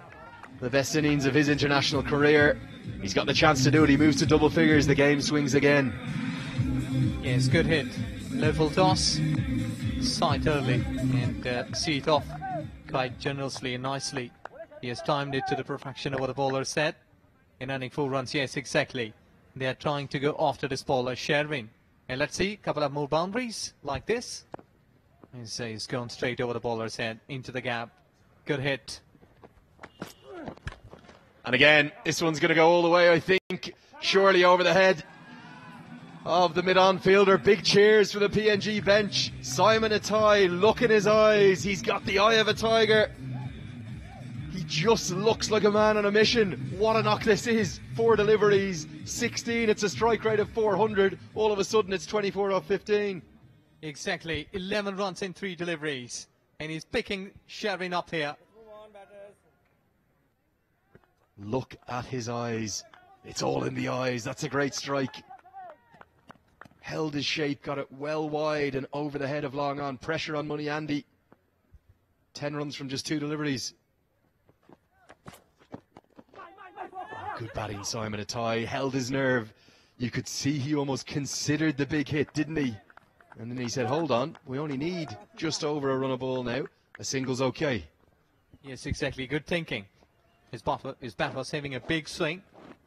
the best innings of his international career? He's got the chance to do it. He moves to double figures. The game swings again. Yes, good hit. Level toss. Sight early and uh, see it off quite generously and nicely. He has timed it to the perfection of what the bowler said. In earning four runs, yes, exactly. They are trying to go after this bowler, Sharvin. And let's see, a couple of more boundaries like this. And so he's gone straight over the bowler's head into the gap. Good hit. And again, this one's going to go all the way, I think. Surely over the head of the mid-on fielder. Big cheers for the PNG bench. Simon Atai, look in his eyes. He's got the eye of a tiger. He just looks like a man on a mission. What a knock this is. Four deliveries, 16. It's a strike rate of 400. All of a sudden, it's 24 off 15. Exactly. 11 runs in three deliveries. And he's picking Sharvin up here. Look at his eyes. It's all in the eyes. That's a great strike. Held his shape, got it well wide and over the head of long on. Pressure on Muniandi. 10 runs from just two deliveries. Good batting, Simon Atai. Held his nerve. You could see he almost considered the big hit, didn't he? And then he said, hold on, we only need just over a run of ball now. A single's okay. Yes, exactly. Good thinking. His bat, his bat was having a big swing.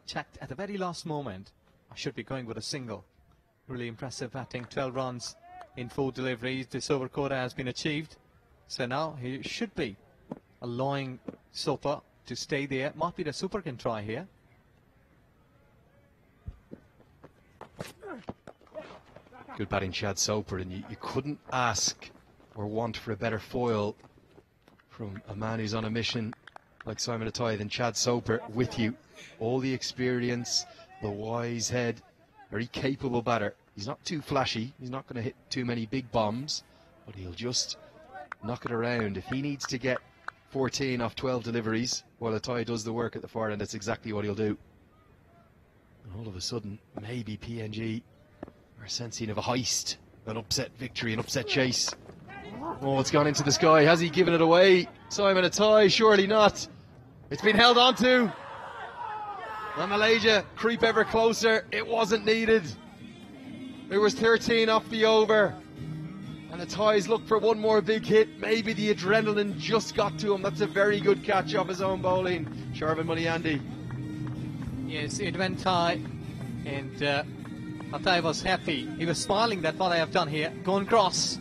Checked at the very last moment. I should be going with a single. Really impressive batting. 12 runs in four deliveries. This over quota has been achieved. So now he should be allowing Soper to stay there. Might be the Soper can try here. Good batting, Chad Soper, and you, you couldn't ask or want for a better foil from a man who's on a mission like Simon Atai than Chad Soper with you. All the experience, the wise head, very capable batter. He's not too flashy, he's not going to hit too many big bombs, but he'll just knock it around. If he needs to get 14 off 12 deliveries while Atai does the work at the far end, that's exactly what he'll do. And all of a sudden, maybe PNG are sensing of a heist, an upset victory, an upset chase. Oh, it's gone into the sky. Has he given it away? Simon Atai, surely not. It's been held on to. And Malaysia creep ever closer. It wasn't needed. There was 13 off the over. And the ties look for one more big hit. Maybe the adrenaline just got to him. That's a very good catch off his own bowling. Sharvin Muniandi. Yes, it went high, and uh, Atai was happy. He was smiling that what I have done here. Gone cross,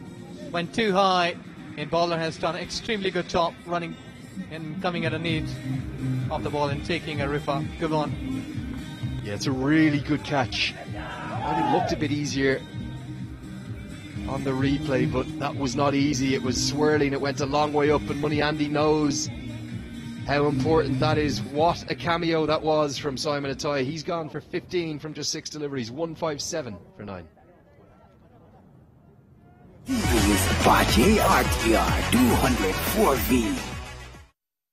went too high, and bowler has done an extremely good job running and coming at a need of the ball and taking a ripper. Good one. Yeah, it's a really good catch. And It looked a bit easier on the replay, but that was not easy. It was swirling. It went a long way up, and Muniandi knows how important that is. What a cameo that was from Simon Atai. He's gone for 15 from just six deliveries, 157 for nine. This is 204V.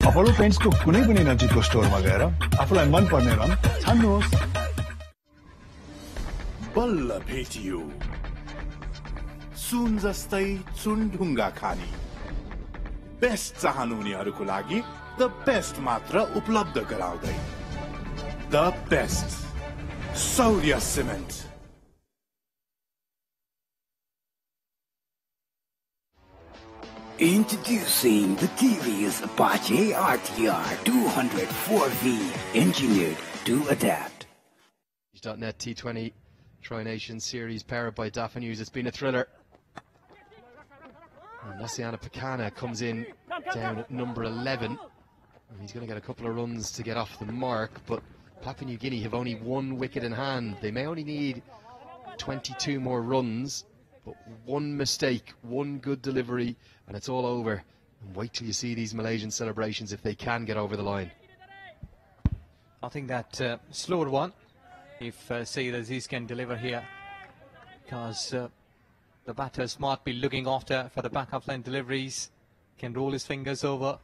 Apollo पेन्ट्सको कुनै पनि नजिकको स्टोरमा गएर आफूलाई मन पर्ने रङ छान्नुहोस् बल्ल भेटियो सुन जस्तै चुनढुङ्गा खाने बेस्ट चाहनुहुनेहरूको लागि द बेस्ट मात्र उपलब्ध गराउँदै the best Saurya cement Introducing the TVS Apache RTR 204V, engineered to adapt. .NET T20 Tri-Nation Series powered by Daphne News. It's been a thriller. And Nosaina comes in down at number 11. He's going to get a couple of runs to get off the mark, but Papua New Guinea have only one wicket in hand. They may only need 22 more runs, but one mistake, one good delivery, and it's all over. And wait till you see these Malaysian celebrations if they can get over the line. I think that uh, one, if uh, Syed Aziz can deliver here, because uh, the batters might be looking after for the backup line deliveries, can roll his fingers over.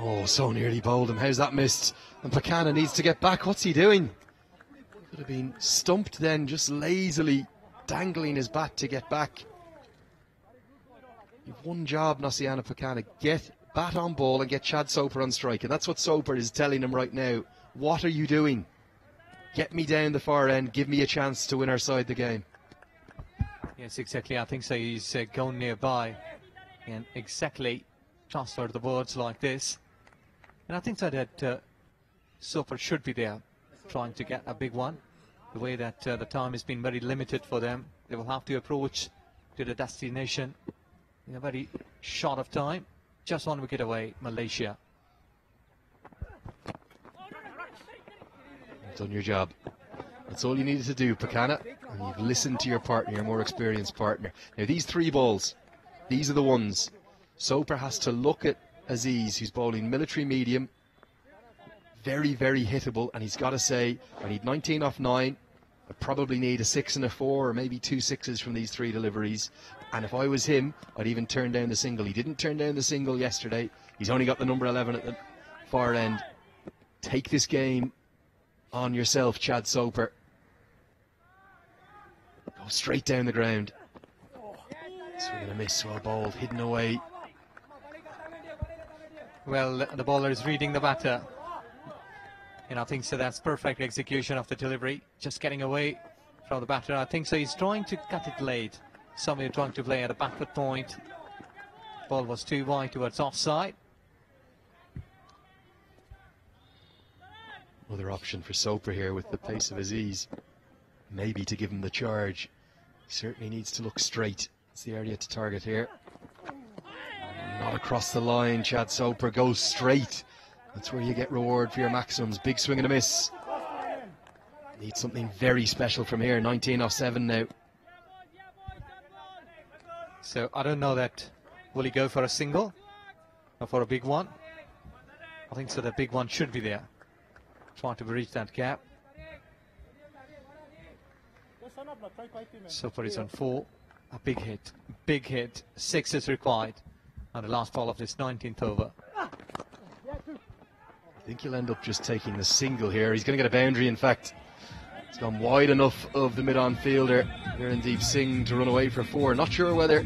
Oh, so nearly bowled him. How's that missed? And Pokana needs to get back. What's he doing? Could have been stumped then, just lazily dangling his bat to get back. One job, Nosaina Pokana. Get bat on ball and get Chad Soper on strike. And that's what Soper is telling him right now. What are you doing? Get me down the far end. Give me a chance to win our side the game. Yes, exactly. I think so. He's uh, gone nearby and exactly transferred the words like this. And I think so that uh, should be there trying to get a big one. The way that uh, the time has been very limited for them, they will have to approach to the destination in a very short of time. Just one wicket away, Malaysia. Done your job. That's all you needed to do, Pokana. And you've listened to your partner, your more experienced partner. Now, these three balls, these are the ones. Soper has to look at Aziz, who's bowling military medium. Very, very hittable. And he's got to say, I need 19 off 9. I probably need a 6 and a 4, or maybe two sixes from these three deliveries. And if I was him, I'd even turn down the single. He didn't turn down the single yesterday. He's only got the number 11 at the far end. Take this game on yourself, Chad Soper. Go straight down the ground. So we're going to miss, well bowled, hidden away. Well, the bowler is reading the batter. And I think so that's perfect execution of the delivery. Just getting away from the batter. I think so he's trying to cut it late. Somebody trying to play at a backward point. Ball was too wide towards offside. Another option for Soper here with the pace of Aziz. Maybe to give him the charge. Certainly needs to look straight. It's the area to target here. Not across the line. Chad Soper goes straight. That's where you get reward for your maximums. Big swing and a miss. Need something very special from here. 19 off 7 now. So I don't know that. Will he go for a single or for a big one? I think so. The big one should be there. Trying to reach that gap. So far he's on four. A big hit. Big hit. Six is required on the last ball of this 19th over. I think he'll end up just taking the single here. He's going to get a boundary, in fact. It's gone wide enough of the mid-on fielder, Virandip Singh, to run away for four. Not sure whether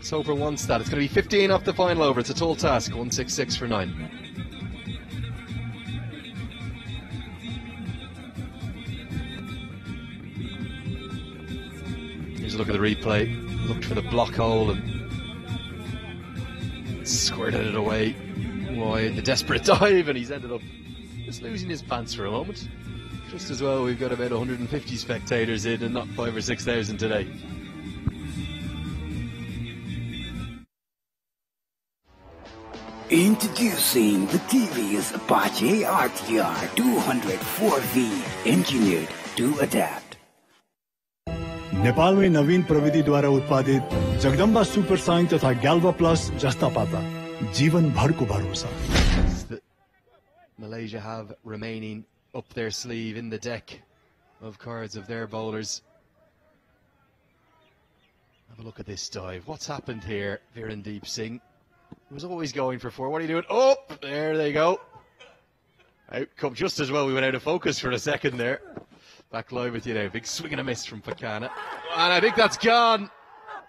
Soper wants that. It's going to be 15 off the final over. It's a tall task. 166 for nine. Here's a look at the replay. Looked for the block hole and squirted it away. Wide, the desperate dive, and he's ended up just losing his pants for a moment. Just as well, we've got about 150 spectators in and not five or six thousand today. Introducing the TVS Apache RTR 204V, engineered to adapt. Nepal में नवीन प्रविधि द्वारा उत्पादित Jagdamba super shine तथा गैल्वा plus जस्ता जीवन भर को भरोसा Malaysia have remaining up their sleeve in the deck of cards of their bowlers. Have a look at this dive. What's happened here, Virandip Singh? He was always going for four. What are you doing? Oh, there they go. Out come just as well. We went out of focus for a second there. Back live with you now. Big swing and a miss from Pokana. And I think that's gone.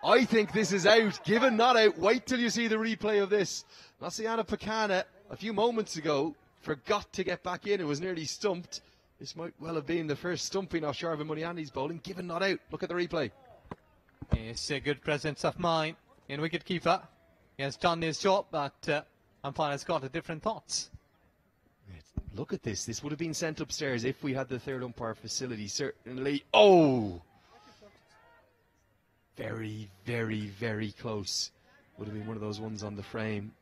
I think this is out. Given not out, wait till you see the replay of this. Nosaina Pokana, a few moments ago, forgot to get back in. It was nearly stumped. This might well have been the first stumping of Sharvin Muniandi's bowling. Given not out. Look at the replay. It's a good presence of mind in wicketkeeper. He has done his job, but uh, umpire's got a different thoughts. Look at this. This would have been sent upstairs if we had the third umpire facility, certainly. Oh! Very, very, very close. Would have been one of those ones on the frame.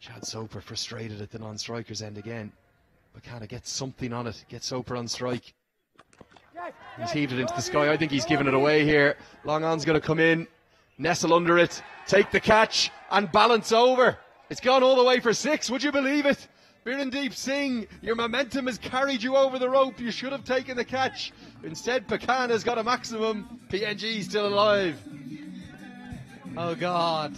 Chad Soper frustrated at the non striker's end again. But kind of gets something on it. Gets Soper on strike. He's heaved it into the sky. I think he's given it away here. Long on's going to come in, nestle under it, take the catch, and balance over. It's gone all the way for six. Would you believe it? Virandip Singh, your momentum has carried you over the rope. You should have taken the catch. Instead, Pekan has got a maximum. PNG is still alive. Oh God,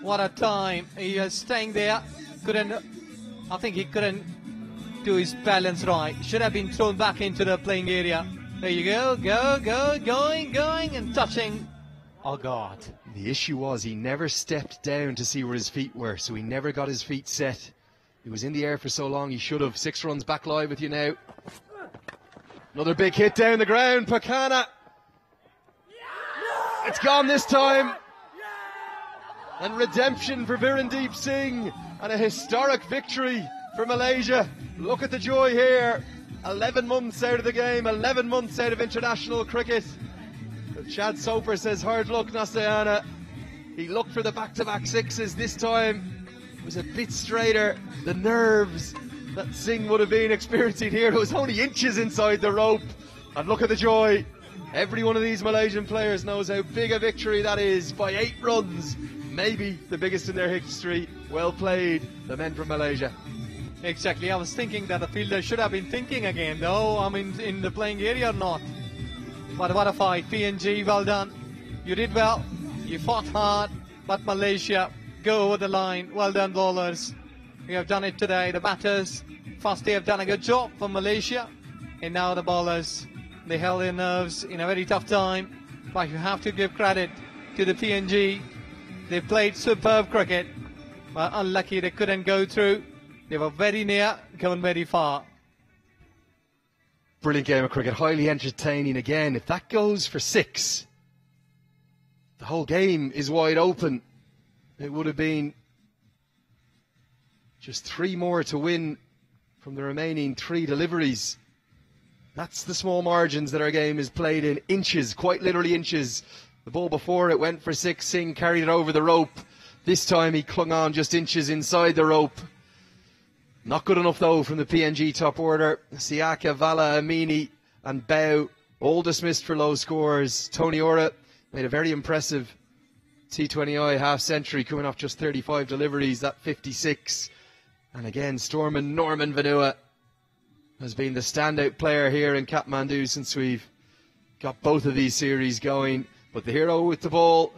what a time! He was staying there. Couldn't. I think he couldn't do his balance right. Should have been thrown back into the playing area. There you go, go, go, going, going, and touching. Oh God. The issue was he never stepped down to see where his feet were, so he never got his feet set. He was in the air for so long, he should have. Six runs back live with you now. Another big hit down the ground. Pokana. It's gone this time. And redemption for Virandip Singh. And a historic victory for Malaysia. Look at the joy here. 11 months out of the game, 11 months out of international cricket. Chad Soper says, hard luck, Nosaina. He looked for the back to back sixes this time. Was a bit straighter. The nerves that Singh would have been experiencing here. It was only inches inside the rope. And look at the joy. Every one of these Malaysian players knows how big a victory that is by eight runs. Maybe the biggest in their history. Well played, the men from Malaysia. Exactly. I was thinking that the fielder should have been thinking again, though. I mean, in the playing area or not. But what a fight. PNG, well done. You did well. You fought hard. But Malaysia go over the line. Well done, bowlers. We have done it today. The batters, first they have done a good job for Malaysia. And now the bowlers, they held their nerves in a very tough time. But you have to give credit to the PNG. They played superb cricket. But unlucky they couldn't go through. They were very near, going very far. Brilliant game of cricket, highly entertaining again. If that goes for six, the whole game is wide open. It would have been just three more to win from the remaining three deliveries. That's the small margins that our game is played in inches, quite literally inches. The ball before it went for six, Singh carried it over the rope. This time he clung on just inches inside the rope. Not good enough though from the PNG top order. Siaka, Vala, Amini, and Bau all dismissed for low scores. Tony Ura made a very impressive T20I half century, coming off just 35 deliveries, that 56. And again, Stormin Norman Vanua has been the standout player here in Kathmandu since we've got both of these series going. But the hero with the ball,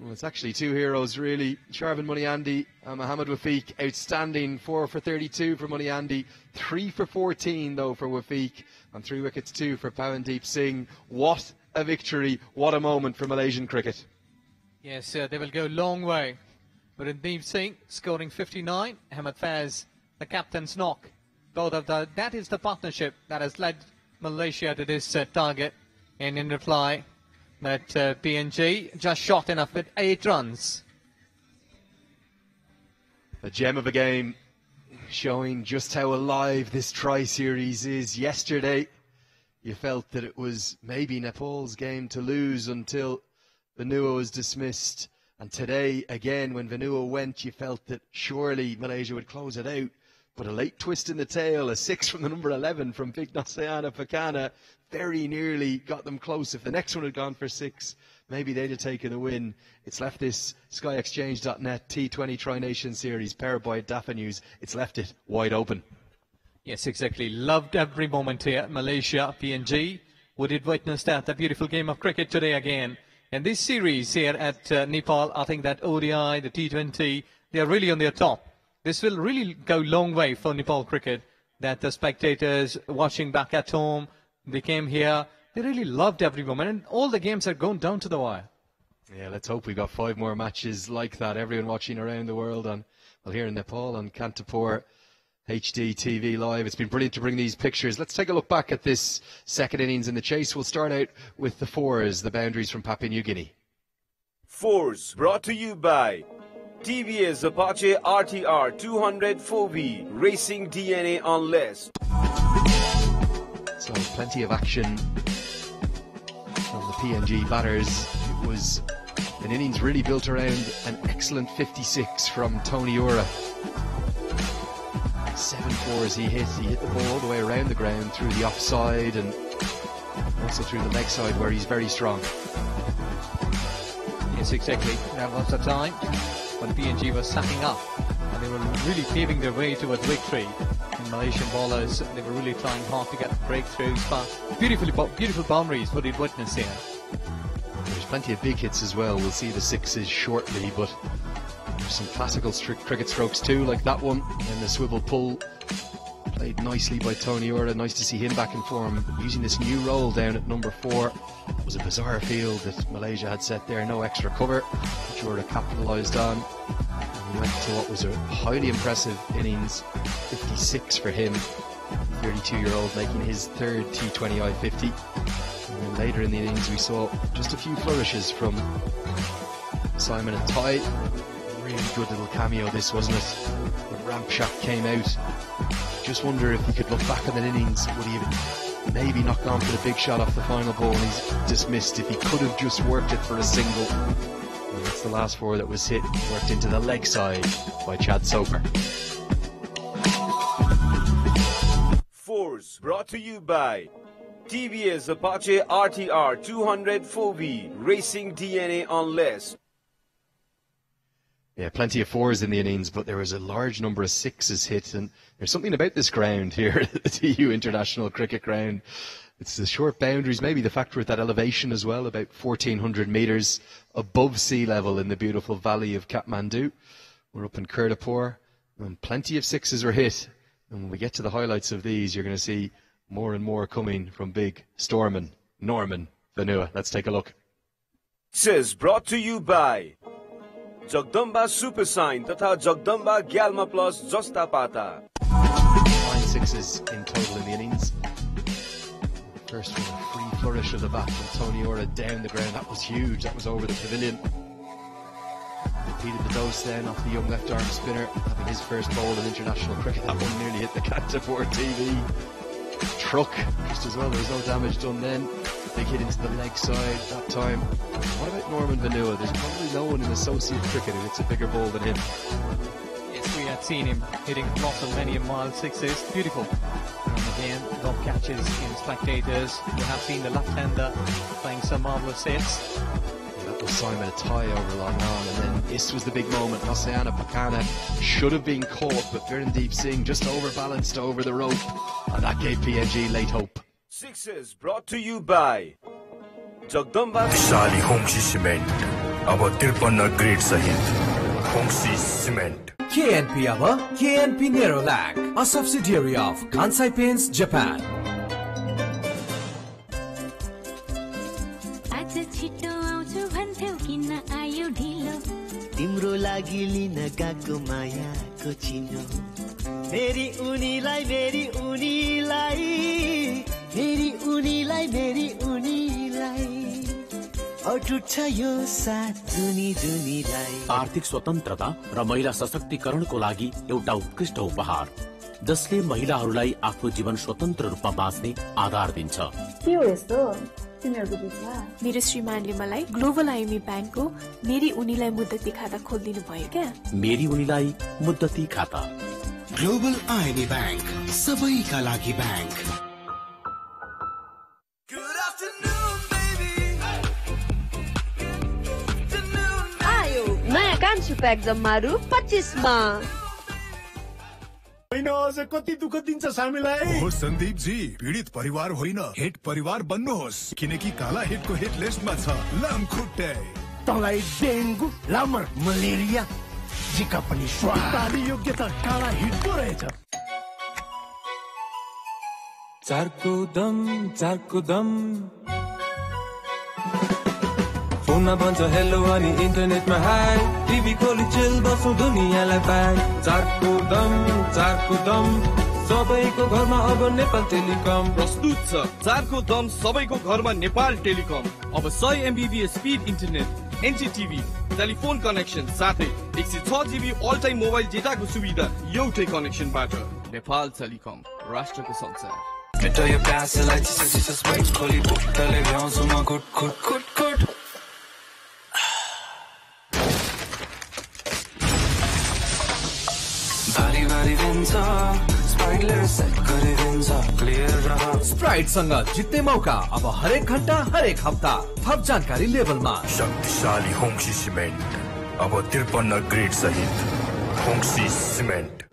well, it's actually two heroes really. Sharvin Muniandi and Mohammad Wafiq, outstanding. Four for 32 for Muniandi, three for 14 though for Wafiq, and three wickets two for Pavandip Singh. What a victory! What a moment for Malaysian cricket. Yes, uh, they will go a long way. Virandip Singh scoring 59, Ahmad Faiz, the captain's knock. Both of the, that is the partnership that has led Malaysia to this uh, target. And in reply, that uh, PNG just shot enough with eight runs. A gem of a game, showing just how alive this tri series is. Yesterday, you felt that it was maybe Nepal's game to lose until Vanua was dismissed. And today, again, when Vanua went, you felt that surely Malaysia would close it out. But a late twist in the tail, a six from the number 11 from Big Nosaina Pokana, very nearly got them close. If the next one had gone for six, maybe they'd have taken the win. It's left this SkyExchange.net T20 Tri Nation Series, powered by News, it's left it wide open. Yes, exactly. Loved every moment here. Malaysia, PNG. We did witness that, a beautiful game of cricket today again. And this series here at uh, Nepal, I think that ODI, the T20, they are really on their top. This will really go long way for Nepal cricket. That the spectators watching back at home, they came here, they really loved every moment, and all the games are going down to the wire. Yeah, let's hope we've got five more matches like that. Everyone watching around the world on, well, here in Nepal on Kantipur HD TV Live. It's been brilliant to bring these pictures. Let's take a look back at this second innings in the chase. We'll start out with the fours, the boundaries from Papua New Guinea. Fours brought to you by TVS Apache RTR 200 4V Racing DNA on list. So plenty of action from the PNG batters. It was an innings really built around an excellent 56 from Tony Ura. Seven fours he hit. He hit the ball all the way around the ground through the offside and also through the leg side where he's very strong. Yes, exactly. That was the time when PNG was sucking up and they were really paving their way towards victory. And Malaysian bowlers, they were really trying hard to get breakthroughs, but beautifully, beautiful boundaries what did witness here. There's plenty of big hits as well. We'll see the sixes shortly, but there's some classical cricket strokes too, like that one and the swivel pull. Played nicely by Tony Ura. Nice to see him back in form. Using this new role down at number four. It was a bizarre field that Malaysia had set there. No extra cover, which Ura capitalised on. And went to what was a highly impressive innings. 56 for him. 32 year old making his third T20I 50. And then later in the innings, we saw just a few flourishes from Simon Atai really good little cameo this, wasn't it? The ramp shot came out. Just wonder if he could look back on that innings, would he have maybe not gone for the big shot off the final ball and he's dismissed if he could have just worked it for a single. And that's the last four that was hit, worked into the leg side by Chad Soper. Fours brought to you by TVS Apache RTR 200 4V Racing DNA on list. Yeah, plenty of fours in the innings, but there was a large number of sixes hit, and there's something about this ground here, the TU International Cricket Ground. It's the short boundaries, maybe the factor of that elevation as well, about 1,400 metres above sea level in the beautiful valley of Kathmandu. We're up in Kirtipur, and plenty of sixes were hit. And when we get to the highlights of these, you're going to see more and more coming from big Stormin, Norman, Vanua. Let's take a look. Says brought to you by Jagdamba Supersign તથા Jagdamba Gialma Plus જસ્તા પાતા Nine sixes in total in innings. First one, a free flourish of the bat from Tony Ura down the ground. That was huge. That was over the pavilion. Repeated the dose then off the young left arm spinner, having his first ball in international cricket. That one nearly hit the cat before 4 TV. Truck, just as well. There was no damage done then. Big hit into the leg side that time. What about Norman Vanua? There's probably no one in associate cricket who hits a bigger ball than him. Yes, we had seen him hitting lots of many mile sixes. Beautiful. And again, dog catches in spectators. We have seen the left-hander playing some marvelous hits. That was Simon Atai over long on, and then this was the big moment. Nosaina Pokana should have been caught, but Virandip Singh just overbalanced over the rope, and that gave PNG late hope. Sixes brought to you by Jagdamba. विशाली होम्सी cement अब त्रिपन्न grade सहित होम्सी cement KNP अब KNP Nerolac, a subsidiary of Kansai Paints Japan. आज छिटो आउँछु भन्थ्यौ किन आयो ढिलो तिम्रो लागि लिन गएको मायाको चिनो मेरी उनीलाई मेरी उनीलाई मेरी उनीलाई मेरी उनीलाई। आर्थिक स्वतन्त्रता र महिला सशक्तिकरणको लागि एउटा उत्कृष्ट उपहार। जसले महिलाहरूलाई आफ्नो जीवन स्वतन्त्र रूपमा बाँच्ने आधार दिन्छ। के हो यस्तो? तिमीहरूको बिचमा? मेरो श्रीमानले मलाई ग्लोबल आइएमई ब्याङ्कको मेरी उनीलाई मुद्दती खाता खोलिदिनु भयो क्या? मेरी उनीलाई मुद्दती खाता। ग्लोबल आइएमई ब्याङ्क सबैका लागि ब्याङ्क। कान्छु प्याक जम्माहरू पच्चिसमा। होइन अझ कति दुःख दिन्छ सामीलाई? हो सन्दीप जी पीडित परिवार होइन हेट परिवार बन्नुहोस्। किनकि काला हेटको हेट लिस्टमा छ लामखुट्टे तँलाई डेङ्गु लामर मलेरिया जिका पनि ताली योग्यता काला हिटको रहेछ। चारको दम चारको दम। फोनमा भन्छ हेलो अनि इन्टरनेटमा हाई टिभी खोली चिल बसौँ दुनियाँलाई पाइ चारको दम चारको दम सबैको घरमा अब नेपाल टेलिकम। प्रस्तुत छ। चारको दम सबैको घरमा नेपाल टेलिकम। अब सय Mbps speed internet एनटिटिभी telephone connection साथै एक सय छ जिबी अल टाइम मोबाइल डेटाको सुविधा एउटै कनेक्सनबाट नेपाल टेलिकम राष्ट्रको संसार। मेटो यो प्यासलाई चिसो चिसो स्पाइस खोली बुट्टले भ्याउँछु म खुट खुट खुट खुट सेट गरिदिन्छ। क्लियर रह स्प्राइटसँग जित्ने मौका अब हरेक घन्टा हरेक हप्ता। थप जानकारी लेभलमा शक्तिशाली होम्सी सिमेन्ट। अब त्रिपन्न ग्रेड सहित होम्सी सिमेन्ट।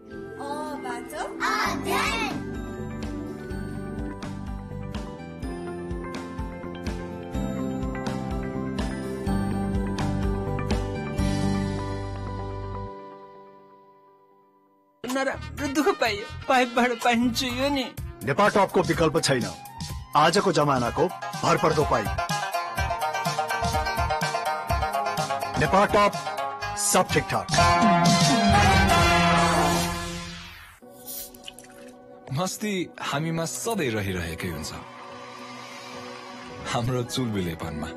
पाइयो पाइपबाट पानी चुयो नि। नेपाल टपको विकल्प छैन। आजको जमानाको भरपर्दो पाइप। नेपाल टप सब ठिक ठाक मस्ती हामीमा सधैँ रहिरहेकै हुन्छ। हाम्रो चुलबुलेपनमा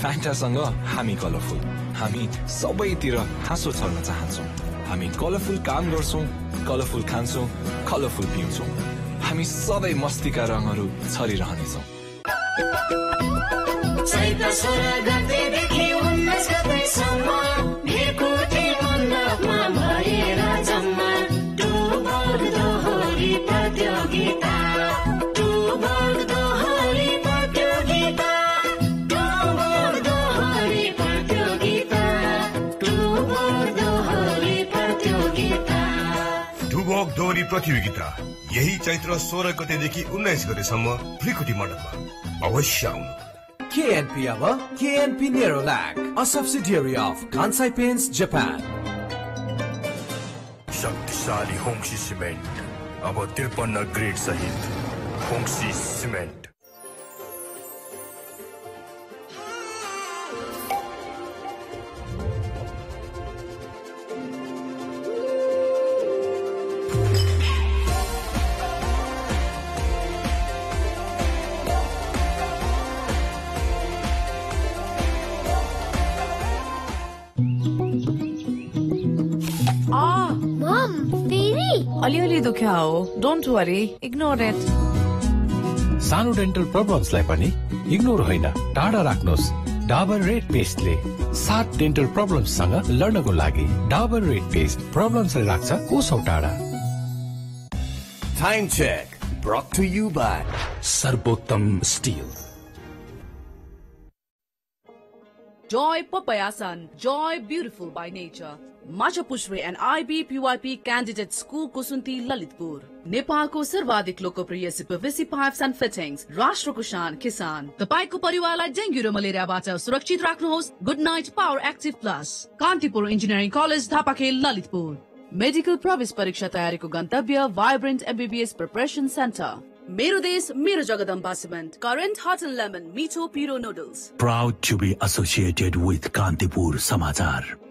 फ्यान्टासँग हामी कलरफुल। हामी सबैतिर हाँसो छर्न चाहन्छौँ। हामी कलरफुल काम गर्छौँ कलरफुल खान्छौँ कलरफुल पिउँछौँ। हामी सधैँ मस्तीका रङहरू छरिरहनेछौँ। प्रतियोगिता यही चैत्र सोह्र गतेदेखि उन्नाइस गतेसम्म भ्रिकुटी मण्डपमा अवश्य आउनु KNP अब KNP Nerolac, a subsidiary of Kansai Paints Japan. शक्तिशाली होम्सी सिमेन्ट अब त्रिपन्न ग्रेड सहित होम्सी सिमेन्ट अलिअलि दुख्या हो। डोन्ट वरी इग्नोर इट सानो डेन्टल प्रब्लम्सलाई पनि इग्नोर होइन टाढा राख्नुहोस्। डाबर रेड पेस्टले सात डेन्टल प्रब्लमसँग लड्नको लागि डाबर रेड पेस्ट प्रब्लम्सले राख्छ कोसौँ टाढा। Time check brought to you by सर्वोत्तम steel. Joy Papayasan, Joy Beautiful by Nature. Macha Pushre and IBPYP candidate school Kusunti Lalitpur. नेपालको सर्वाधिक लोकप्रिय सिपविसी पाइप्स एन्ड फिटिङ्स राष्ट्रको शान किसान। तपाईँको परिवारलाई डेङ्गु र मलेरियाबाट सुरक्षित राख्नुहोस्। Good night power active plus Kantipur engineering college Dhapakhel Lalitpur. Medical प्रवेश परीक्षा तयारीको गन्तव्य भाइब्रेन्ट एमबिबिएस प्रिपरेसन सेन्टर मेरो देश, मेरो Jagdamba cement. Current hot and lemon मिठो पिरो noodles Proud to be associated with Kantipur Samachar.